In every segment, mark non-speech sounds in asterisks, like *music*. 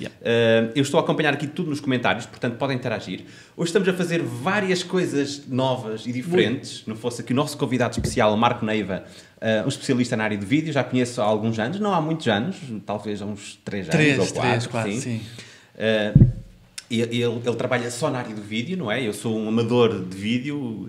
Yeah. Uh, eu estou a acompanhar aqui tudo nos comentários, portanto podem interagir. Hoje estamos a fazer várias coisas novas e diferentes. Não fosse aqui o nosso convidado especial, Marco Neiva, uh, um especialista na área de vídeo, já conheço há alguns anos, não há muitos anos, talvez há uns 3 anos três, ou 4. Três, quatro, sim. sim. Uh, ele, ele, trabalha só na área do vídeo, não é? Eu sou um amador de vídeo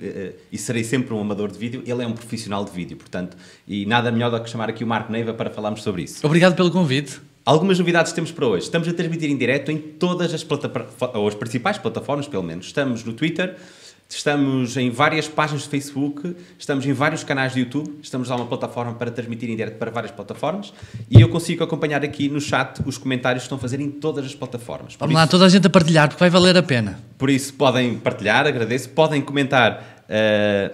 e serei sempre um amador de vídeo. Ele é um profissional de vídeo, portanto, e nada melhor do que chamar aqui o Marco Neiva para falarmos sobre isso. Obrigado pelo convite. Algumas novidades temos para hoje. Estamos a transmitir em direto em todas as plataformas, ou as principais plataformas, pelo menos. Estamos no Twitter, estamos em várias páginas de Facebook, estamos em vários canais de YouTube, estamos a uma plataforma para transmitir em direto para várias plataformas e eu consigo acompanhar aqui no chat os comentários que estão a fazer em todas as plataformas. Por Vamos isso, lá, toda a gente a partilhar, porque vai valer a pena. Por isso, podem partilhar, agradeço, podem comentar. Uh,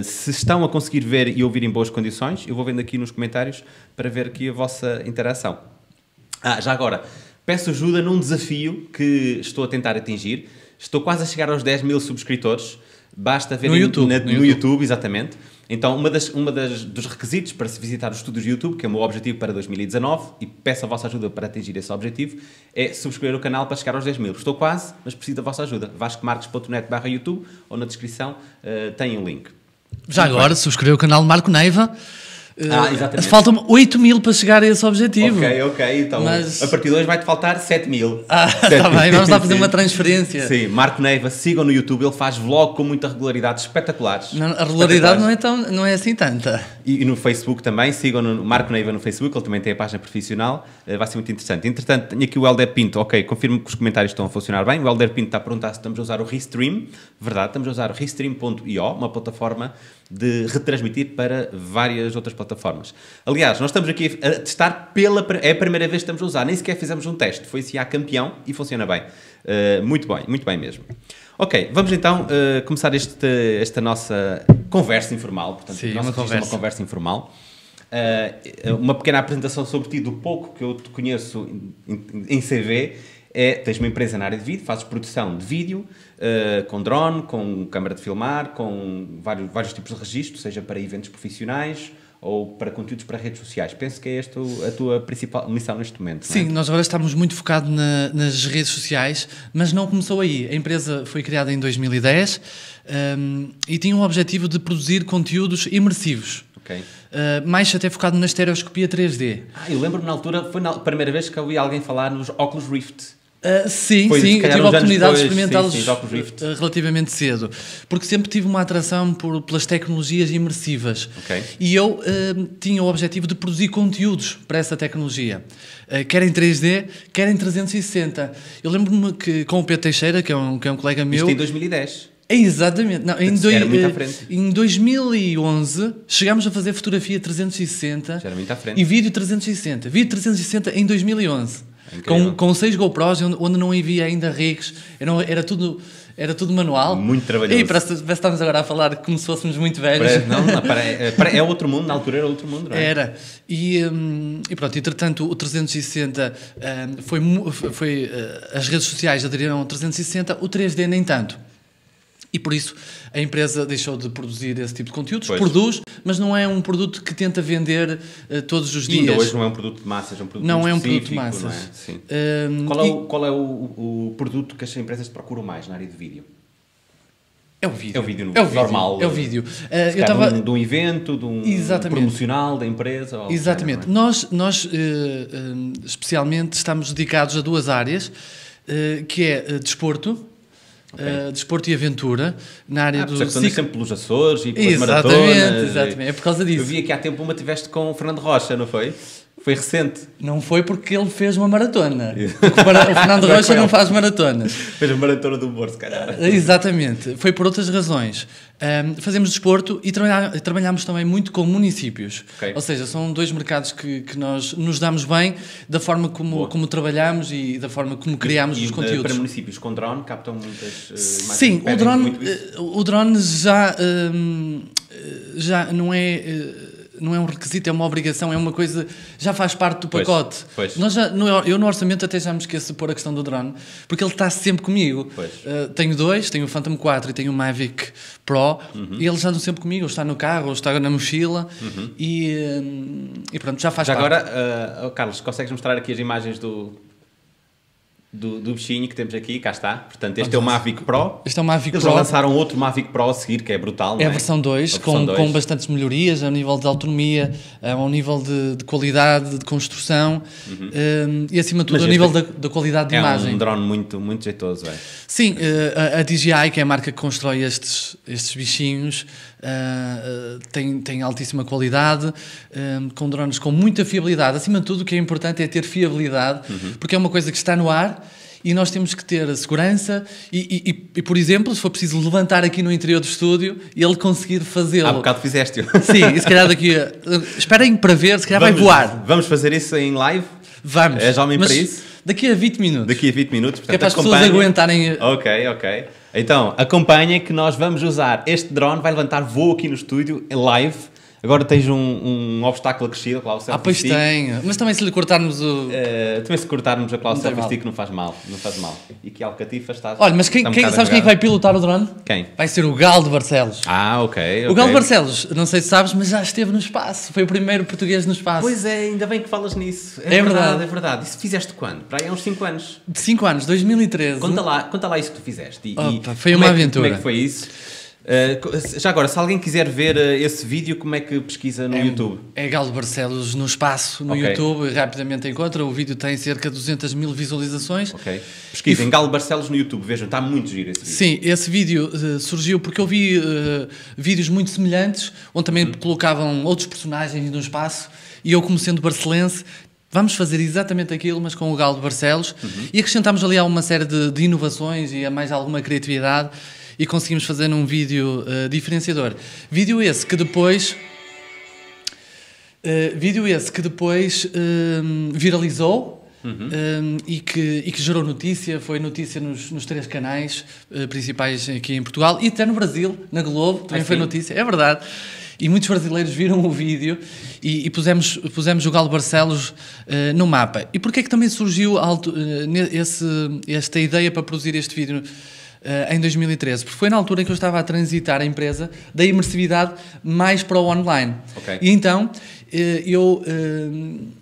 uh, se estão a conseguir ver e ouvir em boas condições, eu vou vendo aqui nos comentários para ver aqui a vossa interação. Ah, já agora, peço ajuda num desafio que estou a tentar atingir. Estou quase a chegar aos 10 mil subscritores. Basta ver no, YouTube, na, no, no YouTube. YouTube. exatamente. Então, uma, das, uma das, dos requisitos para se visitar os estudos de YouTube, que é o meu objetivo para 2019, e peço a vossa ajuda para atingir esse objetivo, é subscrever o canal para chegar aos 10 mil. Estou quase, mas preciso da vossa ajuda. vascomarques.net barra YouTube ou na descrição uh, tem um link. Já Muito agora, subscrever o canal Marco Neiva. Ah, exatamente. Faltam 8 mil para chegar a esse objetivo. Ok, ok. Então, Mas... a partir de hoje vai-te faltar 7 mil. Ah, *laughs* está bem, vamos lá fazer uma transferência. Sim, Marco Neiva, sigam no YouTube, ele faz vlog com muita regularidade, espetaculares. Não, a regularidade não é, tão, não é assim tanta. E, e, no Facebook também, sigam no Marco Neiva no Facebook, ele também tem a página profissional, uh, vai ser muito interessante. Entretanto, tenho aqui o Helder Pinto, ok, confirmo que os comentários estão a funcionar bem. O Helder Pinto está a perguntar se estamos a usar o Restream. Verdade, estamos a usar o Restream.io, uma plataforma de retransmitir para várias outras plataformas. Aliás, nós estamos aqui a testar pela. É a primeira vez que estamos a usar, nem sequer fizemos um teste. Foi assim a campeão e funciona bem. Uh, muito bem, muito bem mesmo. Ok, vamos então uh, começar este, esta nossa conversa informal. Portanto, Sim, uma conversa. uma conversa informal. Uh, uma pequena apresentação sobre ti, do pouco que eu te conheço em, em CV. É, tens uma empresa na área de vídeo, fazes produção de vídeo, uh, com drone, com câmara de filmar, com vários, vários tipos de registro, seja para eventos profissionais ou para conteúdos para redes sociais. Penso que é esta a tua principal missão neste momento. Sim, é? nós agora estamos muito focados na, nas redes sociais, mas não começou aí. A empresa foi criada em 2010 um, e tinha o objetivo de produzir conteúdos imersivos. Okay. Uh, mais até focado na estereoscopia 3D. Ah, eu lembro-me na altura, foi a primeira vez que eu ouvi alguém falar nos óculos Rift. Uh, sim, Foi, sim, tive a oportunidade de experimentá-los uh, relativamente cedo, porque sempre tive uma atração por, pelas tecnologias imersivas okay. e eu uh, tinha o objetivo de produzir conteúdos para essa tecnologia, quer em 3D, quer em 360. Eu lembro-me que com o Pedro Teixeira, que é um, que é um colega meu. Isto em 2010. Exatamente. Não, em, em 2011 chegámos a fazer fotografia 360 Já era muito à frente. e vídeo 360. Vídeo 360 em 2011. Com, com seis GoPros, onde, não havia ainda rigs, era, era tudo era tudo manual. Muito trabalhoso. E parece, parece que estamos agora a falar como se fôssemos muito velhos. Não, não *laughs* é, é, outro mundo, na altura era outro mundo, não é? Era. E, um, e pronto, entretanto, o 360 um, foi, foi. Uh, as redes sociais aderiram ao 360, o 3D nem tanto. E por isso a empresa deixou de produzir esse tipo de conteúdos. Pois. Produz, mas não é um produto que tenta vender uh, todos os dias. E ainda hoje não é um produto de massas, é um produto Não é um produto de massas. É? Um, qual é, o, qual é o, o, produto que as empresas procuram mais na área de vídeo? É o vídeo. É o vídeo, é o vídeo normal. É o vídeo. Uh, eu tava... de, um, de um evento, de um Exatamente. promocional da empresa. Exatamente. É? Nós, nós uh, especialmente, estamos dedicados a duas áreas, que é desporto, Okay. Uh, desporto e aventura na área ah, do ciclo. sempre pelos Açores e pelas exatamente, maratonas. Exatamente, é por causa disso. Eu vi aqui há tempo uma tiveste com o Fernando Rocha, não foi? Foi recente. Não foi porque ele fez uma maratona. *laughs* o Fernando Rocha não faz maratonas. Fez a maratona do humor, se calhar. Exatamente. Foi por outras razões. Um, fazemos desporto e trabalhamos também muito com municípios. Okay. Ou seja, são dois mercados que, que nós nos damos bem da forma como, como trabalhamos e da forma como criamos e, os e, conteúdos. Para municípios com drone captam muitas uh, Sim, o drone, o drone já, um, já não é. Não é um requisito, é uma obrigação, é uma coisa, já faz parte do pacote. Pois, pois. Nós já, no, eu no orçamento até já me esqueço de pôr a questão do drone, porque ele está sempre comigo. Uh, tenho dois, tenho o Phantom 4 e tenho o Mavic Pro, uhum. e eles andam sempre comigo, ou está no carro, ou está na mochila, uhum. e, um, e pronto, já faz já parte. agora, uh, Carlos, consegues mostrar aqui as imagens do, do, do bichinho que temos aqui, cá está. Portanto, este é o Mavic Pro. Este é o Mavic Eles Pro. já lançaram outro Mavic Pro a seguir, que é brutal, É é? a versão 2, A versão com, 2. com bastantes melhorias a nível de autonomia, ao nível de, de qualidade, de construção um, e, acima de tudo, Mas a nível da, da qualidade de É imagem. um drone muito, muito jeitoso, é. Sim, eh, a, a DJI, que é a marca que constrói estes, estes bichinhos, eh, eh, tem, tem altíssima qualidade, eh, com drones com muita fiabilidade. Acima de tudo, o que é importante é ter fiabilidade, porque é uma coisa que está no ar e nós temos que ter segurança e, e- e- por exemplo, se for preciso levantar aqui no interior do estúdio, ele conseguir fazê-lo. Há bocado fizeste-o. *laughs* Sim, e se calhar daqui a... Esperem para ver, se calhar vai Vamos- voar. Vamos fazer isso em live? Vamos. És homem Mas para isso? Daqui a 20 minutos. Daqui a 20 minutos. que é Portanto, para as pessoas aguentarem... Ok, ok. Então, acompanhem que nós vamos usar este drone, vai levantar voo aqui no estúdio, em live. Agora tens um, um obstáculo acrescido, claro, o Ah, pois selfie stick. tem. Mas também se lhe cortarmos o... Eh, também se cortarmos a tem selfie stick não faz mal, não faz mal. E que Alcatifa está Olha, mas quem, um quem- sabes quem é que vai pilotar o drone? Quem? Vai ser o Gal de Barcelos. Ah, ok, ok. O Gal de Barcelos, não sei se sabes, mas já esteve no espaço. Foi o primeiro português no espaço. Pois é, ainda bem que falas nisso. É verdade. É verdade. Isso fizeste quando? Para aí há uns 5 anos. De 5 anos, 2013. Conta lá, conta lá isso que tu fizeste. E, Opa, foi uma é que- aventura. Como é que foi isso? Eh, já agora, se alguém quiser ver eh, esse vídeo, como é que pesquisa no YouTube? É Gal de Barcelos no espaço, no Ok. YouTube, rapidamente encontra. O vídeo tem cerca de 200 mil visualizações. Ok. Pesquisem Galo Barcelos no YouTube, vejam, está muito giro esse vídeo. Sim, esse vídeo eh, surgiu porque eu vi vídeos muito semelhantes, onde também colocavam outros personagens no espaço, e eu, como sendo barcelense, vamos fazer exatamente aquilo, mas com o Galo de Barcelos, e acrescentámos ali alguma série de, de inovações e a mais alguma criatividade, e conseguimos fazer um vídeo eh, diferenciador. Vídeo esse que depois... Uh, vídeo esse que depois um, viralizou um, e, que, e que gerou notícia, foi notícia nos, nos três canais uh, principais aqui em Portugal e até no Brasil, na Globo, também Ah, foi notícia, é verdade. E muitos brasileiros viram o vídeo e, e pusemos, pusemos o Galo Barcelos uh, no mapa. E porquê é que também surgiu alto, uh, esse, esta ideia para produzir este vídeo? Eh, em 2013, porque foi na altura em que eu estava a transitar a empresa da imersividade mais para o online. Ok. E então eh, eu eh,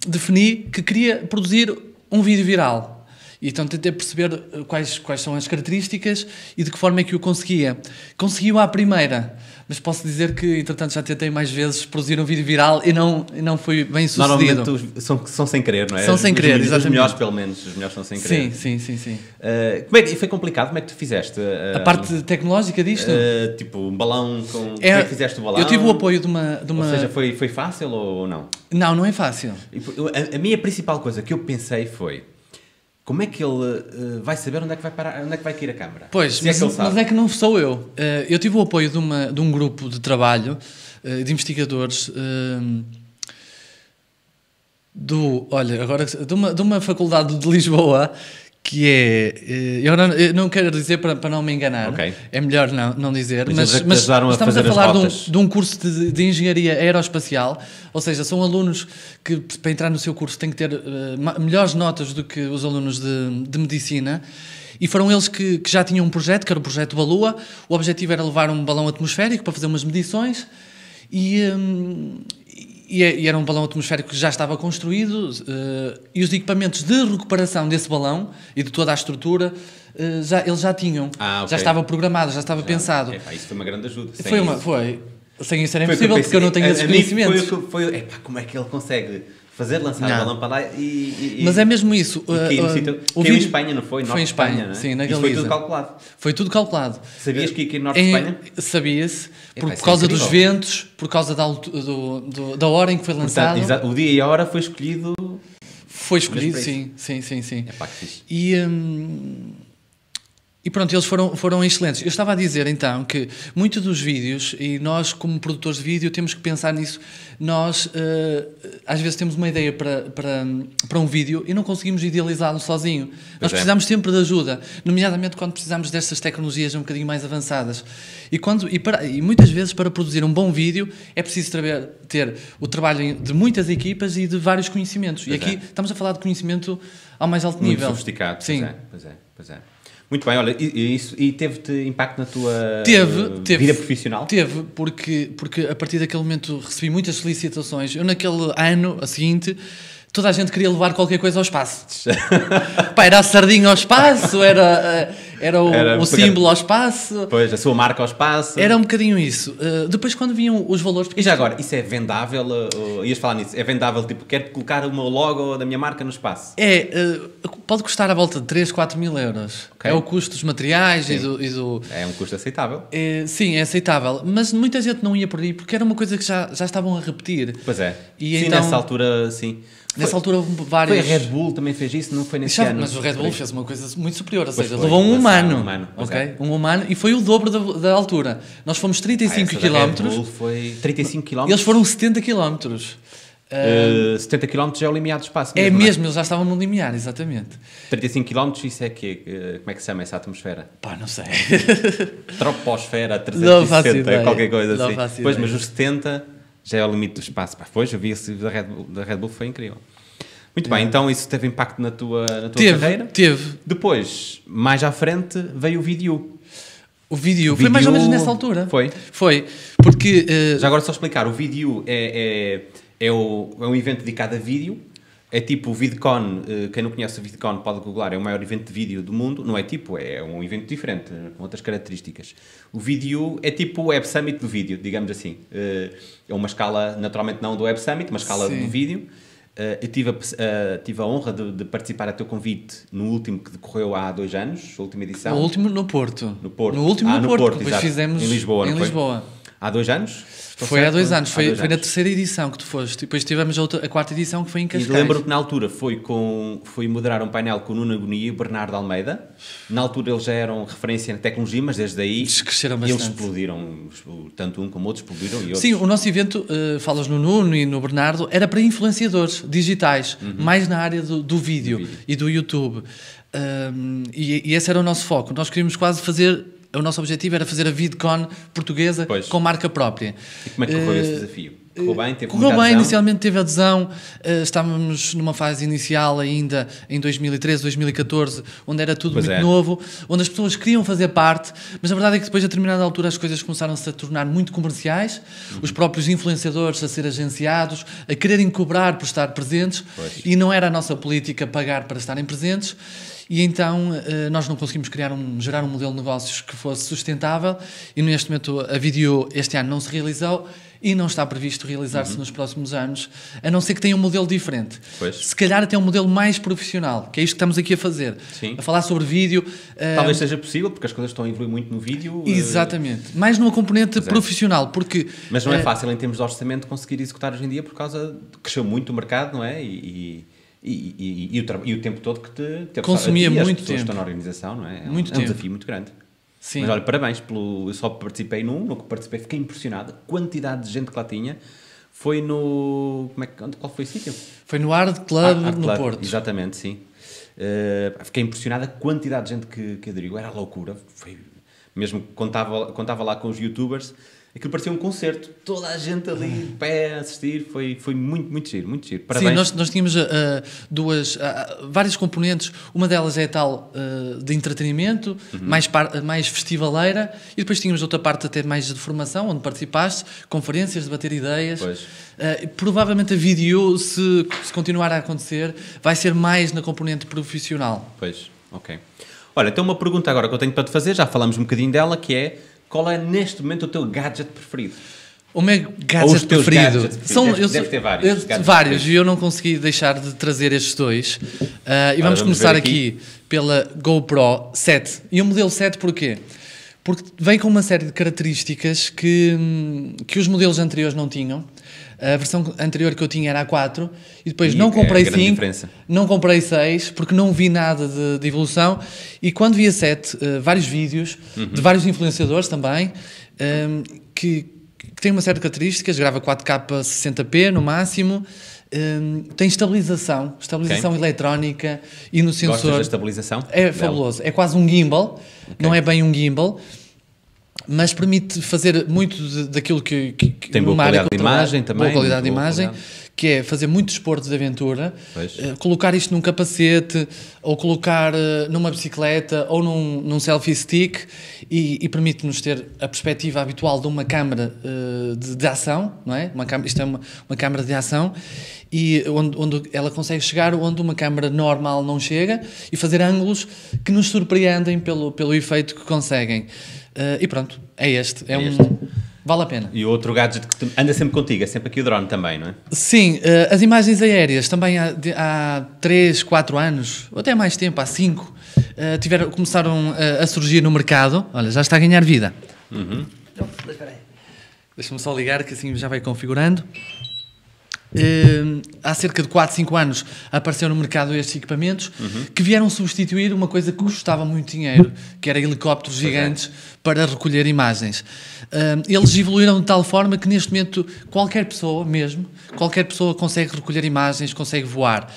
defini que queria produzir um vídeo viral. E então tentei perceber quais, quais são as características e de que forma é que o conseguia. Conseguiu à primeira, mas posso dizer que, entretanto, já tentei mais vezes produzir um vídeo viral e não, e não foi bem sucedido. Normalmente os- são, são sem querer, não é? São sem Os- querer, os, Os exatamente. melhores, pelo menos, os melhores são sem querer. Sim, sim, sim, sim. Uh, como é que, e foi complicado? Como é que tu fizeste? Uh, A parte tecnológica disto? uh, tipo, um balão com. como é que fizeste o balão? Eu tive o apoio de uma. De uma... Ou seja, foi, foi fácil ou não? Não, não é fácil. Eu- A, a minha principal coisa que eu pensei foi. Como é que ele uh, vai saber onde é que vai parar, onde é que vai cair a câmara? Pois, Se mas, é mas é que não sou eu. Eh, eu tive o apoio de, uma, de um grupo de trabalho eh, de investigadores eh, do, olha, agora de uma, de uma faculdade de Lisboa que é, eh, eu não, eu não quero dizer para, para não me enganar, Ok. é melhor não, não dizer, Mas mas, mas a estamos a as falar de um, de um curso de, de engenharia aeroespacial, ou seja, são alunos que para entrar no seu curso têm que ter ma- melhores notas do que os alunos de, de medicina. E foram eles que, que já tinham um projeto, que era o projeto Balua. O objetivo era levar um balão atmosférico para fazer umas medições. E, hum, e, e era um balão atmosférico que já estava construído. eh, e os equipamentos de recuperação desse balão e de toda a estrutura, eh, já, eles já tinham. Ah, ok. Já estava programado, já estava pensado. Epá, isso foi uma grande ajuda. Sem Foi uma, isso- foi. Sem isso era foi impossível, porque eu não tenho A- esses a conhecimentos. Foi, foi, epá, como é que ele consegue fazer lançar Não. o balão para lá e. e- Mas é mesmo isso. E uh, uh, sítio- o caiu em vídeo- Espanha, não foi? Foi em Espanha, Espanha, é? sim, na Galiza. foi tudo calculado. Foi tudo calculado. Sabias que ia cair no norte de Em- Espanha? Sabia-se, por isso é causa dos incrível. ventos, por causa da, do- do- da hora em que foi lançado. Portanto, o dia e a hora foi escolhido. Foi escolhido, sim, sim, sim, sim. Epá, que fixe. E, hum, e pronto, eles foram, foram excelentes. Eu estava a dizer então que muitos dos vídeos, e nós como produtores de vídeo temos que pensar nisso, nós eh, às vezes temos uma ideia para, para, para um vídeo e não conseguimos idealizá-lo sozinho. nós é. precisamos sempre de ajuda, nomeadamente quando precisamos destas tecnologias um bocadinho mais avançadas. E, quando, e, para, e muitas vezes para produzir um bom vídeo é preciso ter, ter o trabalho de muitas equipas e de vários conhecimentos. Pois e aqui é. estamos a falar de conhecimento ao mais alto Muito nível. sofisticado. Sim. Pois é, pois é, pois é. Muito bem, olha, e, isso, e teve-te impacto na tua Teve, eh, teve. vida profissional? Teve, porque, porque a partir daquele momento recebi muitas solicitações. Eu, naquele ano a seguinte, toda a gente queria levar qualquer coisa ao espaço. *laughs* Pá, era a sardinha ao espaço, era, eh, era o, Era o símbolo ao espaço. Pois, a sua marca ao espaço. Era um bocadinho isso. Uh, depois, quando vinham os valores. E já agora, isso é vendável? uh, ias falar nisso? É vendável, tipo, quero colocar o meu logo da minha marca no espaço? É, uh, pode custar à volta de 3, 4 mil euros. Ok. É o custo dos materiais e do, e do- É um custo aceitável. é, sim, é aceitável. Mas muita gente não ia por aí porque era uma coisa que já, já estavam a repetir. Pois é. E sim, então- nessa altura, sim. Nessa Foi- altura houve Foi vários. a Red Bull também fez isso, não foi nesse Já- ano? mas o Red Bull fez uma coisa muito superior, ou Pois seja, foi, levou um humano, um humano, ok? é. Um humano e foi o dobro da, da altura. Nós fomos Ah, 35 essa da Red km, Bull foi 35 km. eles foram 70 km. Uh, 70 km já é o limiar do espaço. é não mesmo, eles já estavam no limiar, exatamente. 35 km, isso é que Como é que se chama essa atmosfera? Pá, não sei. *laughs* Troposfera Não faço 360, ideia. qualquer coisa Não assim. Pois, mas os 70 já é o limite do espaço. Pá, pois, eu vi esse da Red Bull, da Red Bull foi incrível. Muito bem, então isso teve impacto na tua, na tua teve, carreira? teve. Depois, mais à frente, veio o vídeo. O vídeo, foi mais ou menos nessa altura. Foi? Foi. Porque. eh, Já agora só explicar, o vídeo é, é, é, o- é um evento dedicado a vídeo. É tipo o VidCon, eh, quem não conhece o VidCon pode googlar, é o maior evento de vídeo do mundo. Não é tipo, é um evento diferente, com outras características. O vídeo é tipo o Web Summit do vídeo, digamos assim. Eh, É uma escala, naturalmente não do Web Summit, uma escala Sim. do vídeo. Eh, Eu tive a, tive a honra de, de participar a teu convite no último que decorreu há dois anos, a última edição. o último no Porto. No Porto. No último Ah, no, no Porto, Porto, depois exato. fizemos Em Lisboa, Em não foi? Há dois anos? Foi há certo? dois anos, foi, dois foi na anos. terceira edição que tu foste. Depois tivemos a, outra, a quarta edição que foi em E Cascais. lembro que na altura foi com foi moderar um painel com o Nuno Agonia e o Bernardo Almeida. Na altura eles já eram referência na tecnologia, mas desde aí Eles cresceram eles bastante. explodiram, tanto um como outro explodiram e outros. Sim, o nosso evento, eh, falas no Nuno e no Bernardo, era para influenciadores digitais, mais na área do, do vídeo Uhum. Do vídeo. e do YouTube. Ahm, e, e esse era o nosso foco. Nós queríamos quase fazer. O nosso objetivo era fazer a VidCon portuguesa Pois. com marca própria. E como é que correu Eh, esse desafio? Correu bem? Teve Correu bem, inicialmente teve adesão, eh, estávamos numa fase inicial ainda em 2013, 2014, onde era tudo Pois muito é. novo, onde as pessoas queriam fazer parte, mas a verdade é que depois, a determinada altura, as coisas começaram-se a tornar muito comerciais, Uhum. os próprios influenciadores a ser agenciados, a quererem cobrar por estar presentes, Pois. e não era a nossa política pagar para estarem presentes. E então eh, nós não conseguimos criar um, gerar um modelo de negócios que fosse sustentável e neste momento a vídeo este ano não se realizou e não está previsto realizar-se nos próximos anos, a não ser que tenha um modelo diferente. Pois. Se calhar até um modelo mais profissional, que é isto que estamos aqui a fazer. Sim. A falar sobre vídeo. eh, Talvez seja possível, porque as coisas estão a evoluir muito no vídeo. eh, Exatamente. Mais numa componente é. profissional, porque... Mas não é eh, fácil em termos de orçamento conseguir executar hoje em dia por causa de cresceu muito o mercado, não é? E, e, e, e- e o, e o tempo todo que te, te Consumia muito tempo. estão na organização, não é? É um- Muito é um tempo. desafio muito grande. Sim. Mas olha, parabéns pelo. Eu só participei num, no que participei, fiquei impressionado. A quantidade de gente que lá tinha. Foi no. Como é que, qual foi o sítio? Foi no Art Club Art- Art no Club, Porto. Exatamente, sim. Uh, fiquei impressionado a quantidade de gente que, que aderiu. Era loucura. Foi, mesmo que contava, contava lá com os youtubers, aquilo parecia um concerto. Toda a gente ali de pé a assistir. Foi, foi muito, muito giro, muito giro. Parabéns. Sim, nós, nós tínhamos ah, duas, ah, várias componentes. Uma delas é a tal ah, de entretenimento, Uhum. mais, par- mais festivaleira, e depois tínhamos outra parte até mais de formação, onde participaste, conferências, debater ideias. Pois. Provavelmente a vídeo, se, se continuar a acontecer, vai ser mais na componente profissional. Pois, ok. Olha, tem uma pergunta agora que eu tenho para te fazer, já falamos um bocadinho dela, que é qual é neste momento o teu gadget preferido? O meu gadget preferido. gadgets preferidos. Deve- deve ter vários eu- vários, e eu não consegui deixar de trazer estes dois. Ah, e vamos vamos começar aqui. aqui. pela GoPro 7. E o modelo 7 porquê? Porque vem com uma série de características que, hum, que os modelos anteriores não tinham. A versão anterior que eu tinha era a 4 e depois E não é comprei grande 5, diferença. não comprei 6 porque não vi nada de, de evolução e quando vi a 7, eh, vários vídeos Uhum. de vários influenciadores também ehm, que, que têm uma série de características, grava 4K 60p no máximo, ehm, tem estabilização, estabilização eletrónica e no Gostas sensor. da estabilização? É dela? fabuloso. É quase um gimbal. Não é bem um gimbal. Mas permite fazer muito de- daquilo que, que, Tem boa qualidade eu de imagem também, Boa qualidade de imagem. qualidade. que é fazer muito desporto de aventura, eh, colocar isto num capacete, ou colocar eh, numa bicicleta, ou num, num selfie stick, e, e permite-nos ter a perspectiva habitual de uma câmara eh, de, de ação, não é? Uma câmara, isto é uma, uma câmara de ação, e onde, onde ela consegue chegar onde uma câmara normal não chega, e fazer ângulos que nos surpreendem pelo, pelo efeito que conseguem. Eh, e pronto, é este. É, É um... este. Vale a pena. E o outro gadget que anda sempre contigo, é sempre aqui o drone também, não é? Sim, eh, as imagens aéreas também há, de- há 3, 4 anos, ou até mais tempo, há 5, eh, tiveram, começaram a surgir no mercado. Olha, já está a ganhar vida. Aí. Deixa-me só ligar que assim já vai configurando. Eh, há cerca de 4, 5 anos apareceu no mercado estes equipamentos que vieram substituir uma coisa que custava muito dinheiro, que era helicópteros gigantes para recolher imagens. Eh, eles evoluíram de tal forma que neste momento qualquer pessoa mesmo, qualquer pessoa consegue recolher imagens, consegue voar.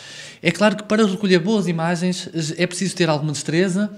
É claro que para recolher boas imagens é preciso ter alguma destreza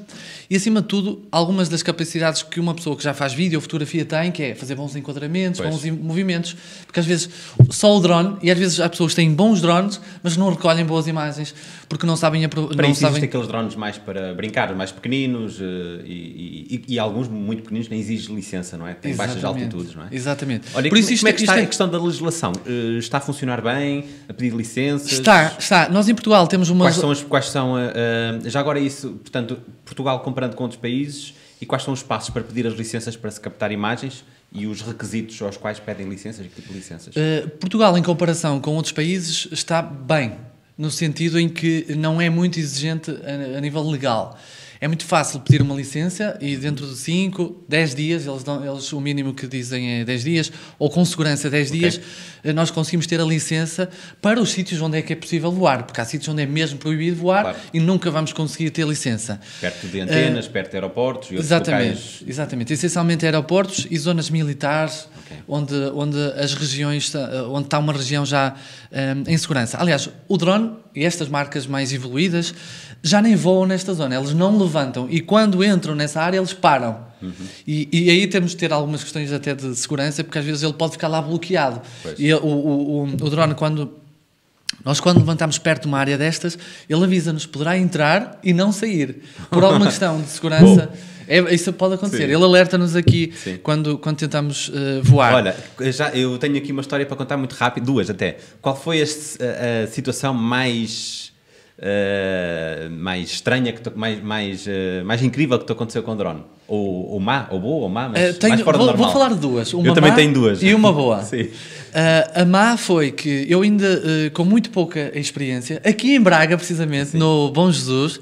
e, acima de tudo, algumas das capacidades que uma pessoa que já faz vídeo ou fotografia tem, que é fazer bons enquadramentos, Pois. bons movimentos, porque às vezes só o drone, e às vezes há pessoas que têm bons drones, mas não recolhem boas imagens porque não sabem... Para não isso sabem... aqueles drones mais para brincar, mais pequeninos eh, e, e- e alguns muito pequeninos nem exigem licença, não é? Tem baixas altitudes, não é? Exatamente. Olha, Por como, isso isto, como é que isto está é- a questão da legislação? Eh, está a funcionar bem? A pedir licenças? Está, está. Nós em Portugal temos uma... Quais são, as, quais são a- já agora isso, portanto, Portugal comparando com outros países e quais são os passos para pedir as licenças para se captar imagens e os requisitos aos quais pedem licenças, que tipo de licenças? Uh, Portugal, em comparação com outros países, está bem, no sentido em que não é muito exigente a, a nível legal. É muito fácil pedir uma licença e dentro de 5, 10 dias, eles, dão, eles o mínimo que dizem é 10 dias, ou com segurança 10 Ok. dias, eh, nós conseguimos ter a licença para os sítios onde é que é possível voar, porque há sítios onde é mesmo proibido voar Claro. e nunca vamos conseguir ter licença. Perto de antenas, perto de aeroportos e outros Exatamente, locais. exatamente. Essencialmente aeroportos e zonas militares, Ok. onde, onde as regiões, eh, onde está uma região já eh, em segurança. Aliás, o drone e estas marcas mais evoluídas já nem voam nesta zona, eles não levantam e quando entram nessa área eles param. Uhum. E, e aí temos de ter algumas questões até de segurança, porque às vezes ele pode ficar lá bloqueado. Pois. E o, o, o, o drone, quando nós, quando levantamos perto de uma área destas, ele avisa-nos poderá entrar e não sair. Por alguma questão de segurança, é, isso pode acontecer. Sim. Ele alerta-nos aqui Sim. quando, quando tentamos eh, voar. Olha, já, eu tenho aqui uma história para contar muito rápido, duas até. Qual foi a, a- a situação mais, eh, mais estranha, que te- mais, mais, eh, mais incrível que te aconteceu com o drone? Ou, ou má, ou boa, ou má, mas Eh, tenho- mais fora vou, do normal. vou falar de duas. Uma eu também tenho duas. E uma boa. *laughs* Sim. A má foi que eu ainda, com muito pouca experiência, aqui em Braga, precisamente, no Bom Jesus,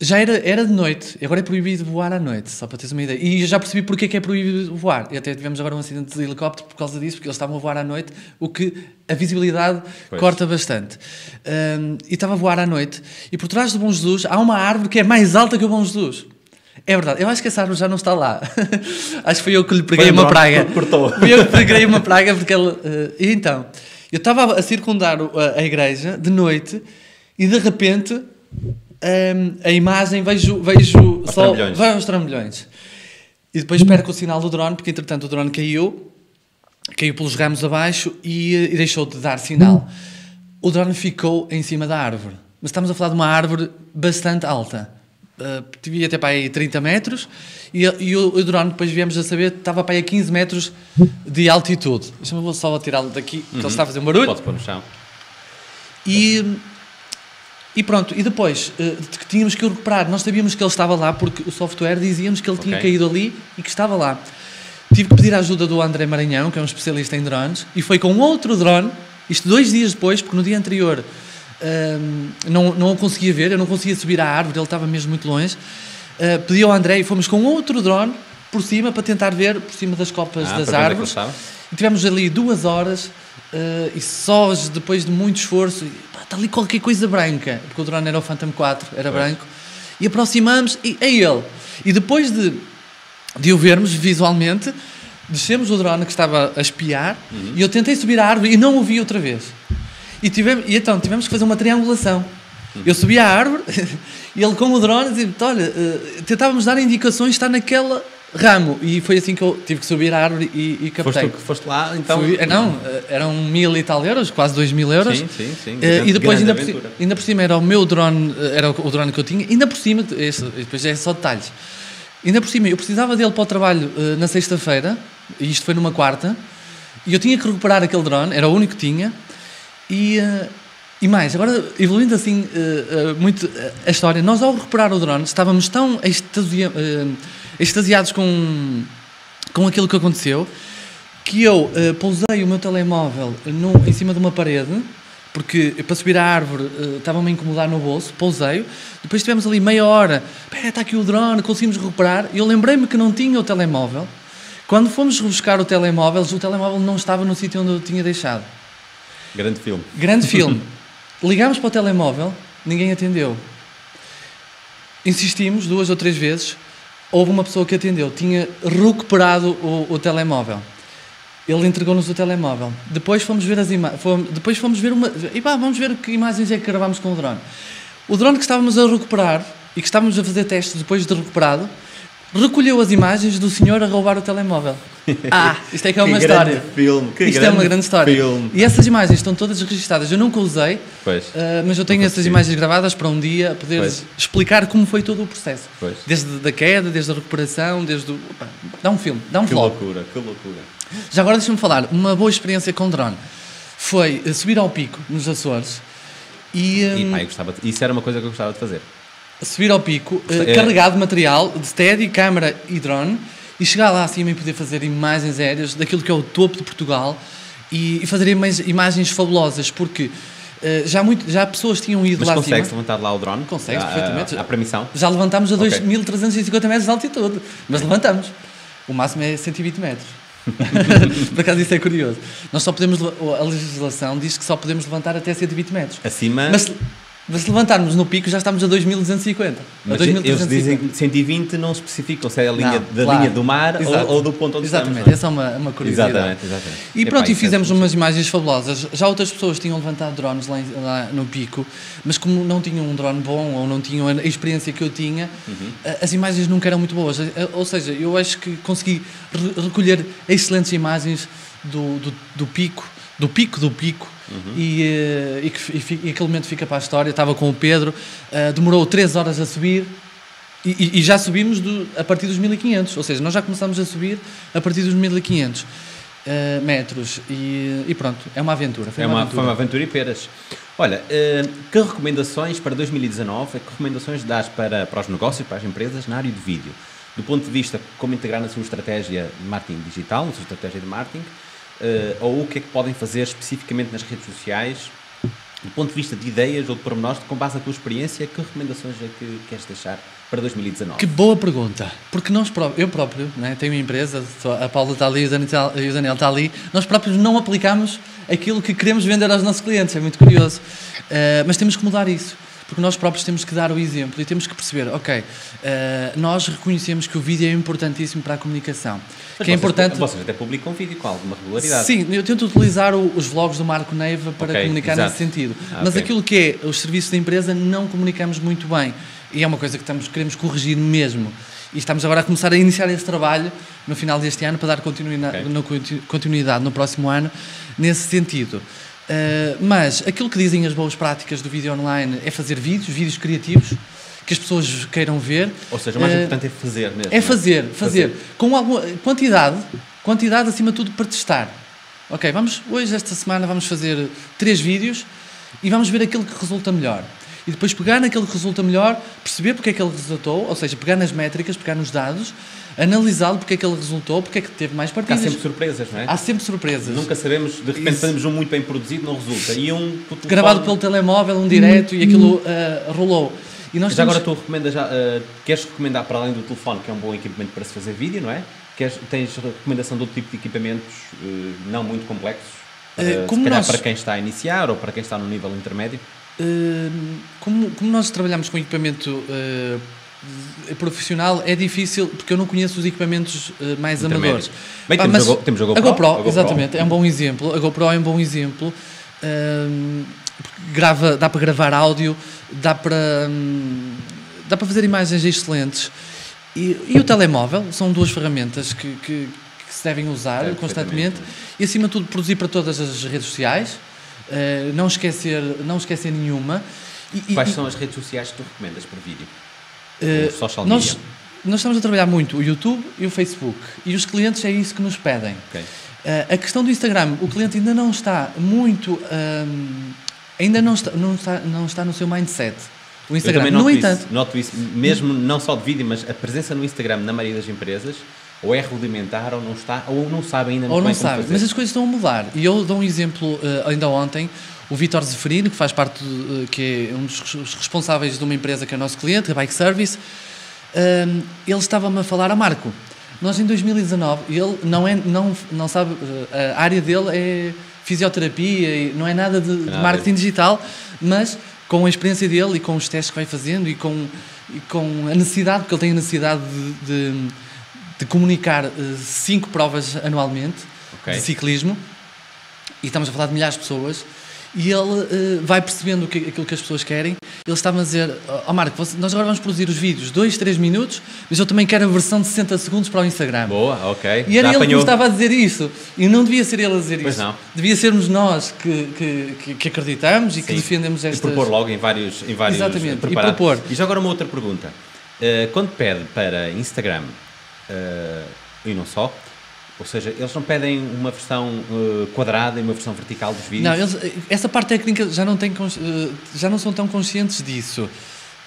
já era, era de noite. Agora é proibido voar à noite, só para teres uma ideia. E eu já percebi porque é que é proibido voar. E até tivemos agora um acidente de helicóptero por causa disso, porque eles estavam a voar à noite, o que a visibilidade Pois. corta bastante. Ehm, e estava a voar à noite. E por trás do Bom Jesus há uma árvore que é mais alta que o Bom Jesus. É verdade, eu acho que essa árvore já não está lá. *laughs* acho que foi eu que lhe preguei Foi uma praga. cortou. Fui eu que preguei uma praga porque ele. eh, e então, eu estava a circundar a, a igreja de noite e de repente ehm, a imagem vejo, vejo Aos só. trambolhões. Vai aos trambolhões. E depois perco o sinal do drone, porque entretanto o drone caiu, caiu pelos ramos abaixo e, e deixou de dar sinal. O drone ficou em cima da árvore. Mas estamos a falar de uma árvore bastante alta. Uh, devia até para aí 30 metros e, e o, o drone depois viemos a saber estava para aí a 15 metros de altitude. Deixa-me vou só tirá-lo daqui, porque ele está a fazer um barulho. Pode pôr no chão. E, e pronto, e depois que tínhamos que o recuperar. Nós sabíamos que ele estava lá porque o software dizia-nos que ele tinha Ok. caído ali e que estava lá. Tive que pedir a ajuda do André Maranhão, que é um especialista em drones, e foi com outro drone, isto dois dias depois, porque no dia anterior ehm, não, não o conseguia ver, eu não conseguia subir à árvore, ele estava mesmo muito longe. Eh, pedi ao André e fomos com outro drone por cima para tentar ver por cima das copas Ah, das é árvores. E tivemos ali duas horas eh, e só depois de muito esforço, está ali qualquer coisa branca, porque o drone era o Phantom 4, era Pois. branco, e aproximamos e é ele. E depois de, de o vermos visualmente, descemos o drone que estava a espiar Uhum. e eu tentei subir à árvore e não o vi outra vez. E, tivemos, e então tivemos que fazer uma triangulação. Uhum. Eu subi à árvore *laughs* e ele com o drone dizia olha, eh, tentávamos dar indicações, está naquela Ramo, e foi assim que eu tive que subir a árvore e, e Foste, captei. tu que foste lá, então. Fui- eh, não, eh, eram mil e tal euros, quase dois mil euros. Sim, sim, sim. Eh, Grande- e depois, ainda por, ainda por cima, era o meu drone, era o drone que eu tinha, ainda por cima, este, depois é só detalhes. Ainda por cima, eu precisava dele para o trabalho na sexta-feira, e isto foi numa quarta, e eu tinha que recuperar aquele drone, era o único que tinha, e, e mais, agora evoluindo assim muito a história, nós ao recuperar o drone estávamos tão extasia- eh, extasiados com, com aquilo que aconteceu que eu eh, pousei o meu telemóvel num- em cima de uma parede porque para subir a árvore eh, estava-me a incomodar no bolso, pousei depois estivemos ali meia hora "Pera, está aqui o drone, conseguimos recuperar e eu lembrei-me que não tinha o telemóvel quando fomos buscar o telemóvel o telemóvel não estava no sítio onde eu tinha deixado Grande filme. Grande *laughs* filme. Ligámos para o telemóvel, ninguém atendeu. Insistimos duas ou três vezes, houve uma pessoa que atendeu, tinha recuperado o, o telemóvel. Ele entregou-nos o telemóvel. Depois fomos ver as imagens. Depois fomos ver uma. E pá, vamos ver que imagens é que gravámos com o drone. O drone que estávamos a recuperar e que estávamos a fazer testes depois de recuperado, recolheu as imagens do senhor a roubar o telemóvel. *laughs* Ah, isto é que é uma Que história. grande filme, que Isto é uma grande história. filme. E essas imagens estão todas registadas. Eu nunca usei, ah, mas eu tenho essas imagens gravadas para um dia poder Pois. explicar como foi todo o processo. Pois. Desde a queda, desde a recuperação, desde o. opa, dá um filme, dá um Que vlog. loucura, que loucura. Já agora deixa-me falar, uma boa experiência com drone foi eh, subir ao pico nos Açores e, E hum, pá, gostava de- isso era uma coisa que eu gostava de fazer. Subir ao pico, eh, É- carregado de material, de steady, câmara e drone, e chegar lá acima e poder fazer imagens aéreas daquilo que é o topo de Portugal e, e fazer imagens, imagens fabulosas, porque eh, já, muito, já pessoas tinham ido Mas lá consegues acima. levantar lá o drone? Consegues, À- perfeitamente. À, à permissão? Já levantámos a Ok. 2.350 metros de altitude, mas levantamos. O máximo é 120 metros. *laughs* Por acaso isso é curioso. Nós só podemos, a legislação diz que só podemos levantar até 120 metros. Acima. Mas se levantarmos no pico já estamos a 2.250. A Mas 2.350. eles dizem que 120 não especificam se é a linha, Não, da claro. linha do mar ou, ou do ponto onde Exatamente, estamos. essa é uma, uma curiosidade. Exatamente, exatamente. E Epá, pronto, e é fizemos muito umas imagens fabulosas. Já outras pessoas tinham levantado drones lá, lá no pico, mas como não tinham um drone bom ou não tinham a experiência que eu tinha, Uhum. a- as imagens nunca eram muito boas. Eh, Ou seja, eu acho que consegui re- recolher excelentes imagens do, do, do pico, do pico do pico. Uhum. E, eh, e, que, e, aquele momento fica para a história. Estava com o Pedro, eh, demorou 3 horas a subir, e, e- já subimos do- a partir dos 1500, ou seja, nós já começamos a subir a partir dos 1500 eh, metros e, pronto, é uma aventura. Foi É uma, uma, aventura. foi uma aventura e peras. Olha, eh, que recomendações para 2019, que recomendações dás para, para os negócios, para as empresas na área de vídeo? Do ponto de vista como integrar na sua estratégia de marketing digital, na sua estratégia de marketing, eh, ou o que é que podem fazer especificamente nas redes sociais, do ponto de vista de ideias ou de pormenores, com base na tua experiência, que recomendações é que queres deixar para 2019? Que boa pergunta, porque nós próprios, eu próprio, né, tenho uma empresa, a Paula está ali o Daniel está- o Daniel está ali, nós próprios não aplicamos aquilo que queremos vender aos nossos clientes, é muito curioso. Eh, mas temos que mudar isso, porque nós próprios temos que dar o exemplo e temos que perceber, ok, eh, nós reconhecemos que o vídeo é importantíssimo para a comunicação, Mas que é importante... Vocês até publicam vídeo com alguma regularidade. Sim, eu tento utilizar o- os vlogs do Marco Neiva para Ok, comunicar exato. nesse sentido. Ah, Mas ok. aquilo que é os serviços da empresa não comunicamos muito bem. E é uma coisa que estamos, queremos corrigir mesmo. E estamos agora a começar a iniciar esse trabalho no final deste ano para dar continuidade, Ok. no, conti- continuidade no próximo ano nesse sentido. Uh, mas aquilo que dizem as boas práticas do vídeo online é fazer vídeos, vídeos criativos, que as pessoas queiram ver. Ou seja, o mais Uh, importante é fazer mesmo. é fazer, fazer, com alguma quantidade, quantidade acima de tudo para testar. Ok, vamos hoje esta semana vamos fazer três vídeos e vamos ver aquele que resulta melhor. E depois pegar naquele que resulta melhor, perceber porque é que ele resultou, ou seja, pegar nas métricas, pegar nos dados, analisá-lo porque é que ele resultou, porque é que teve mais Porque há partidas. sempre surpresas, não é? Há sempre surpresas. Nunca sabemos, de repente Isso. fazemos um muito bem produzido, não resulta. E um telefone- Gravado pelo telemóvel, um direto e aquilo ah, rolou. E nós Já temos- agora tu recomendas, já, eh, queres recomendar para além do telefone, que é um bom equipamento para se fazer vídeo, não é? Queres, tens recomendação de outro tipo de equipamentos eh, não muito complexos? Para, Eh, como se calhar nós- para quem está a iniciar ou para quem está no nível intermédio? Uh, como, como nós trabalhamos com equipamento uh, profissional, é difícil, porque eu não conheço os equipamentos uh, mais Intermédios. amadores. Bem, Ah, temos, mas a Go- temos a GoPro. A GoPro, a GoPro. exatamente, é um bom exemplo. A GoPro é um bom exemplo. Um, grava, dá para gravar áudio, dá para, hum, dá para fazer imagens excelentes. E, e o telemóvel são duas ferramentas que, que, que se devem usar É, constantemente e, acima de tudo, produzir para todas as redes sociais, eh, não, esquecer, não esquecer nenhuma. E- Quais e, são as redes sociais que tu recomendas para vídeo? Eh, social nós, media. nós estamos a trabalhar muito o YouTube e o Facebook e os clientes é isso que nos pedem. Ok. Eh, a questão do Instagram, o cliente ainda não está muito. ahm, ainda não está, não, está, não está no seu mindset. O Eu Instagram. No noto entanto, isso, noto isso, mesmo não só de vídeo, mas a presença no Instagram na maioria das empresas ou é rudimentar ou não está, ou não sabe ainda ou não sabe, mas as coisas estão a mudar. E eu dou um exemplo eh, ainda ontem. O Vitor Zeferino, que faz parte, de, eh, que é um dos res- responsáveis de uma empresa que é nosso cliente, a Bike Service, ahm, ele estava-me a falar a Marco. Nós em 2019, ele não, é, não, não sabe, eh, a área dele é fisioterapia, não é nada de, de nada marketing digital, mas com a experiência dele e com os testes que vai fazendo e com, e com a necessidade, porque ele tem a necessidade de, de, de comunicar eh, cinco provas anualmente Ok. de ciclismo, e estamos a falar de milhares de pessoas, e ele eh, vai percebendo que, aquilo que as pessoas querem. Ele estava a dizer: Ó Marco, você- nós agora vamos produzir os vídeos 2, 3 minutos, mas eu também quero a versão de 60 segundos para o Instagram. Boa, ok. E era Já ele que apanhou. me estava a dizer isso. E não devia ser ele a dizer Pois isso. não. Devia sermos nós que, que, que- que acreditamos e que Sim. defendemos E estas... propor logo em vários, em vários Exatamente, e preparados. propor. E já agora uma outra pergunta. Eh, quando pede para Instagram eh, e não só, ou seja, eles não pedem uma versão eh, quadrada e uma versão vertical dos vídeos? Não, eles- essa parte técnica já não, cons- eh, já não são tão conscientes disso.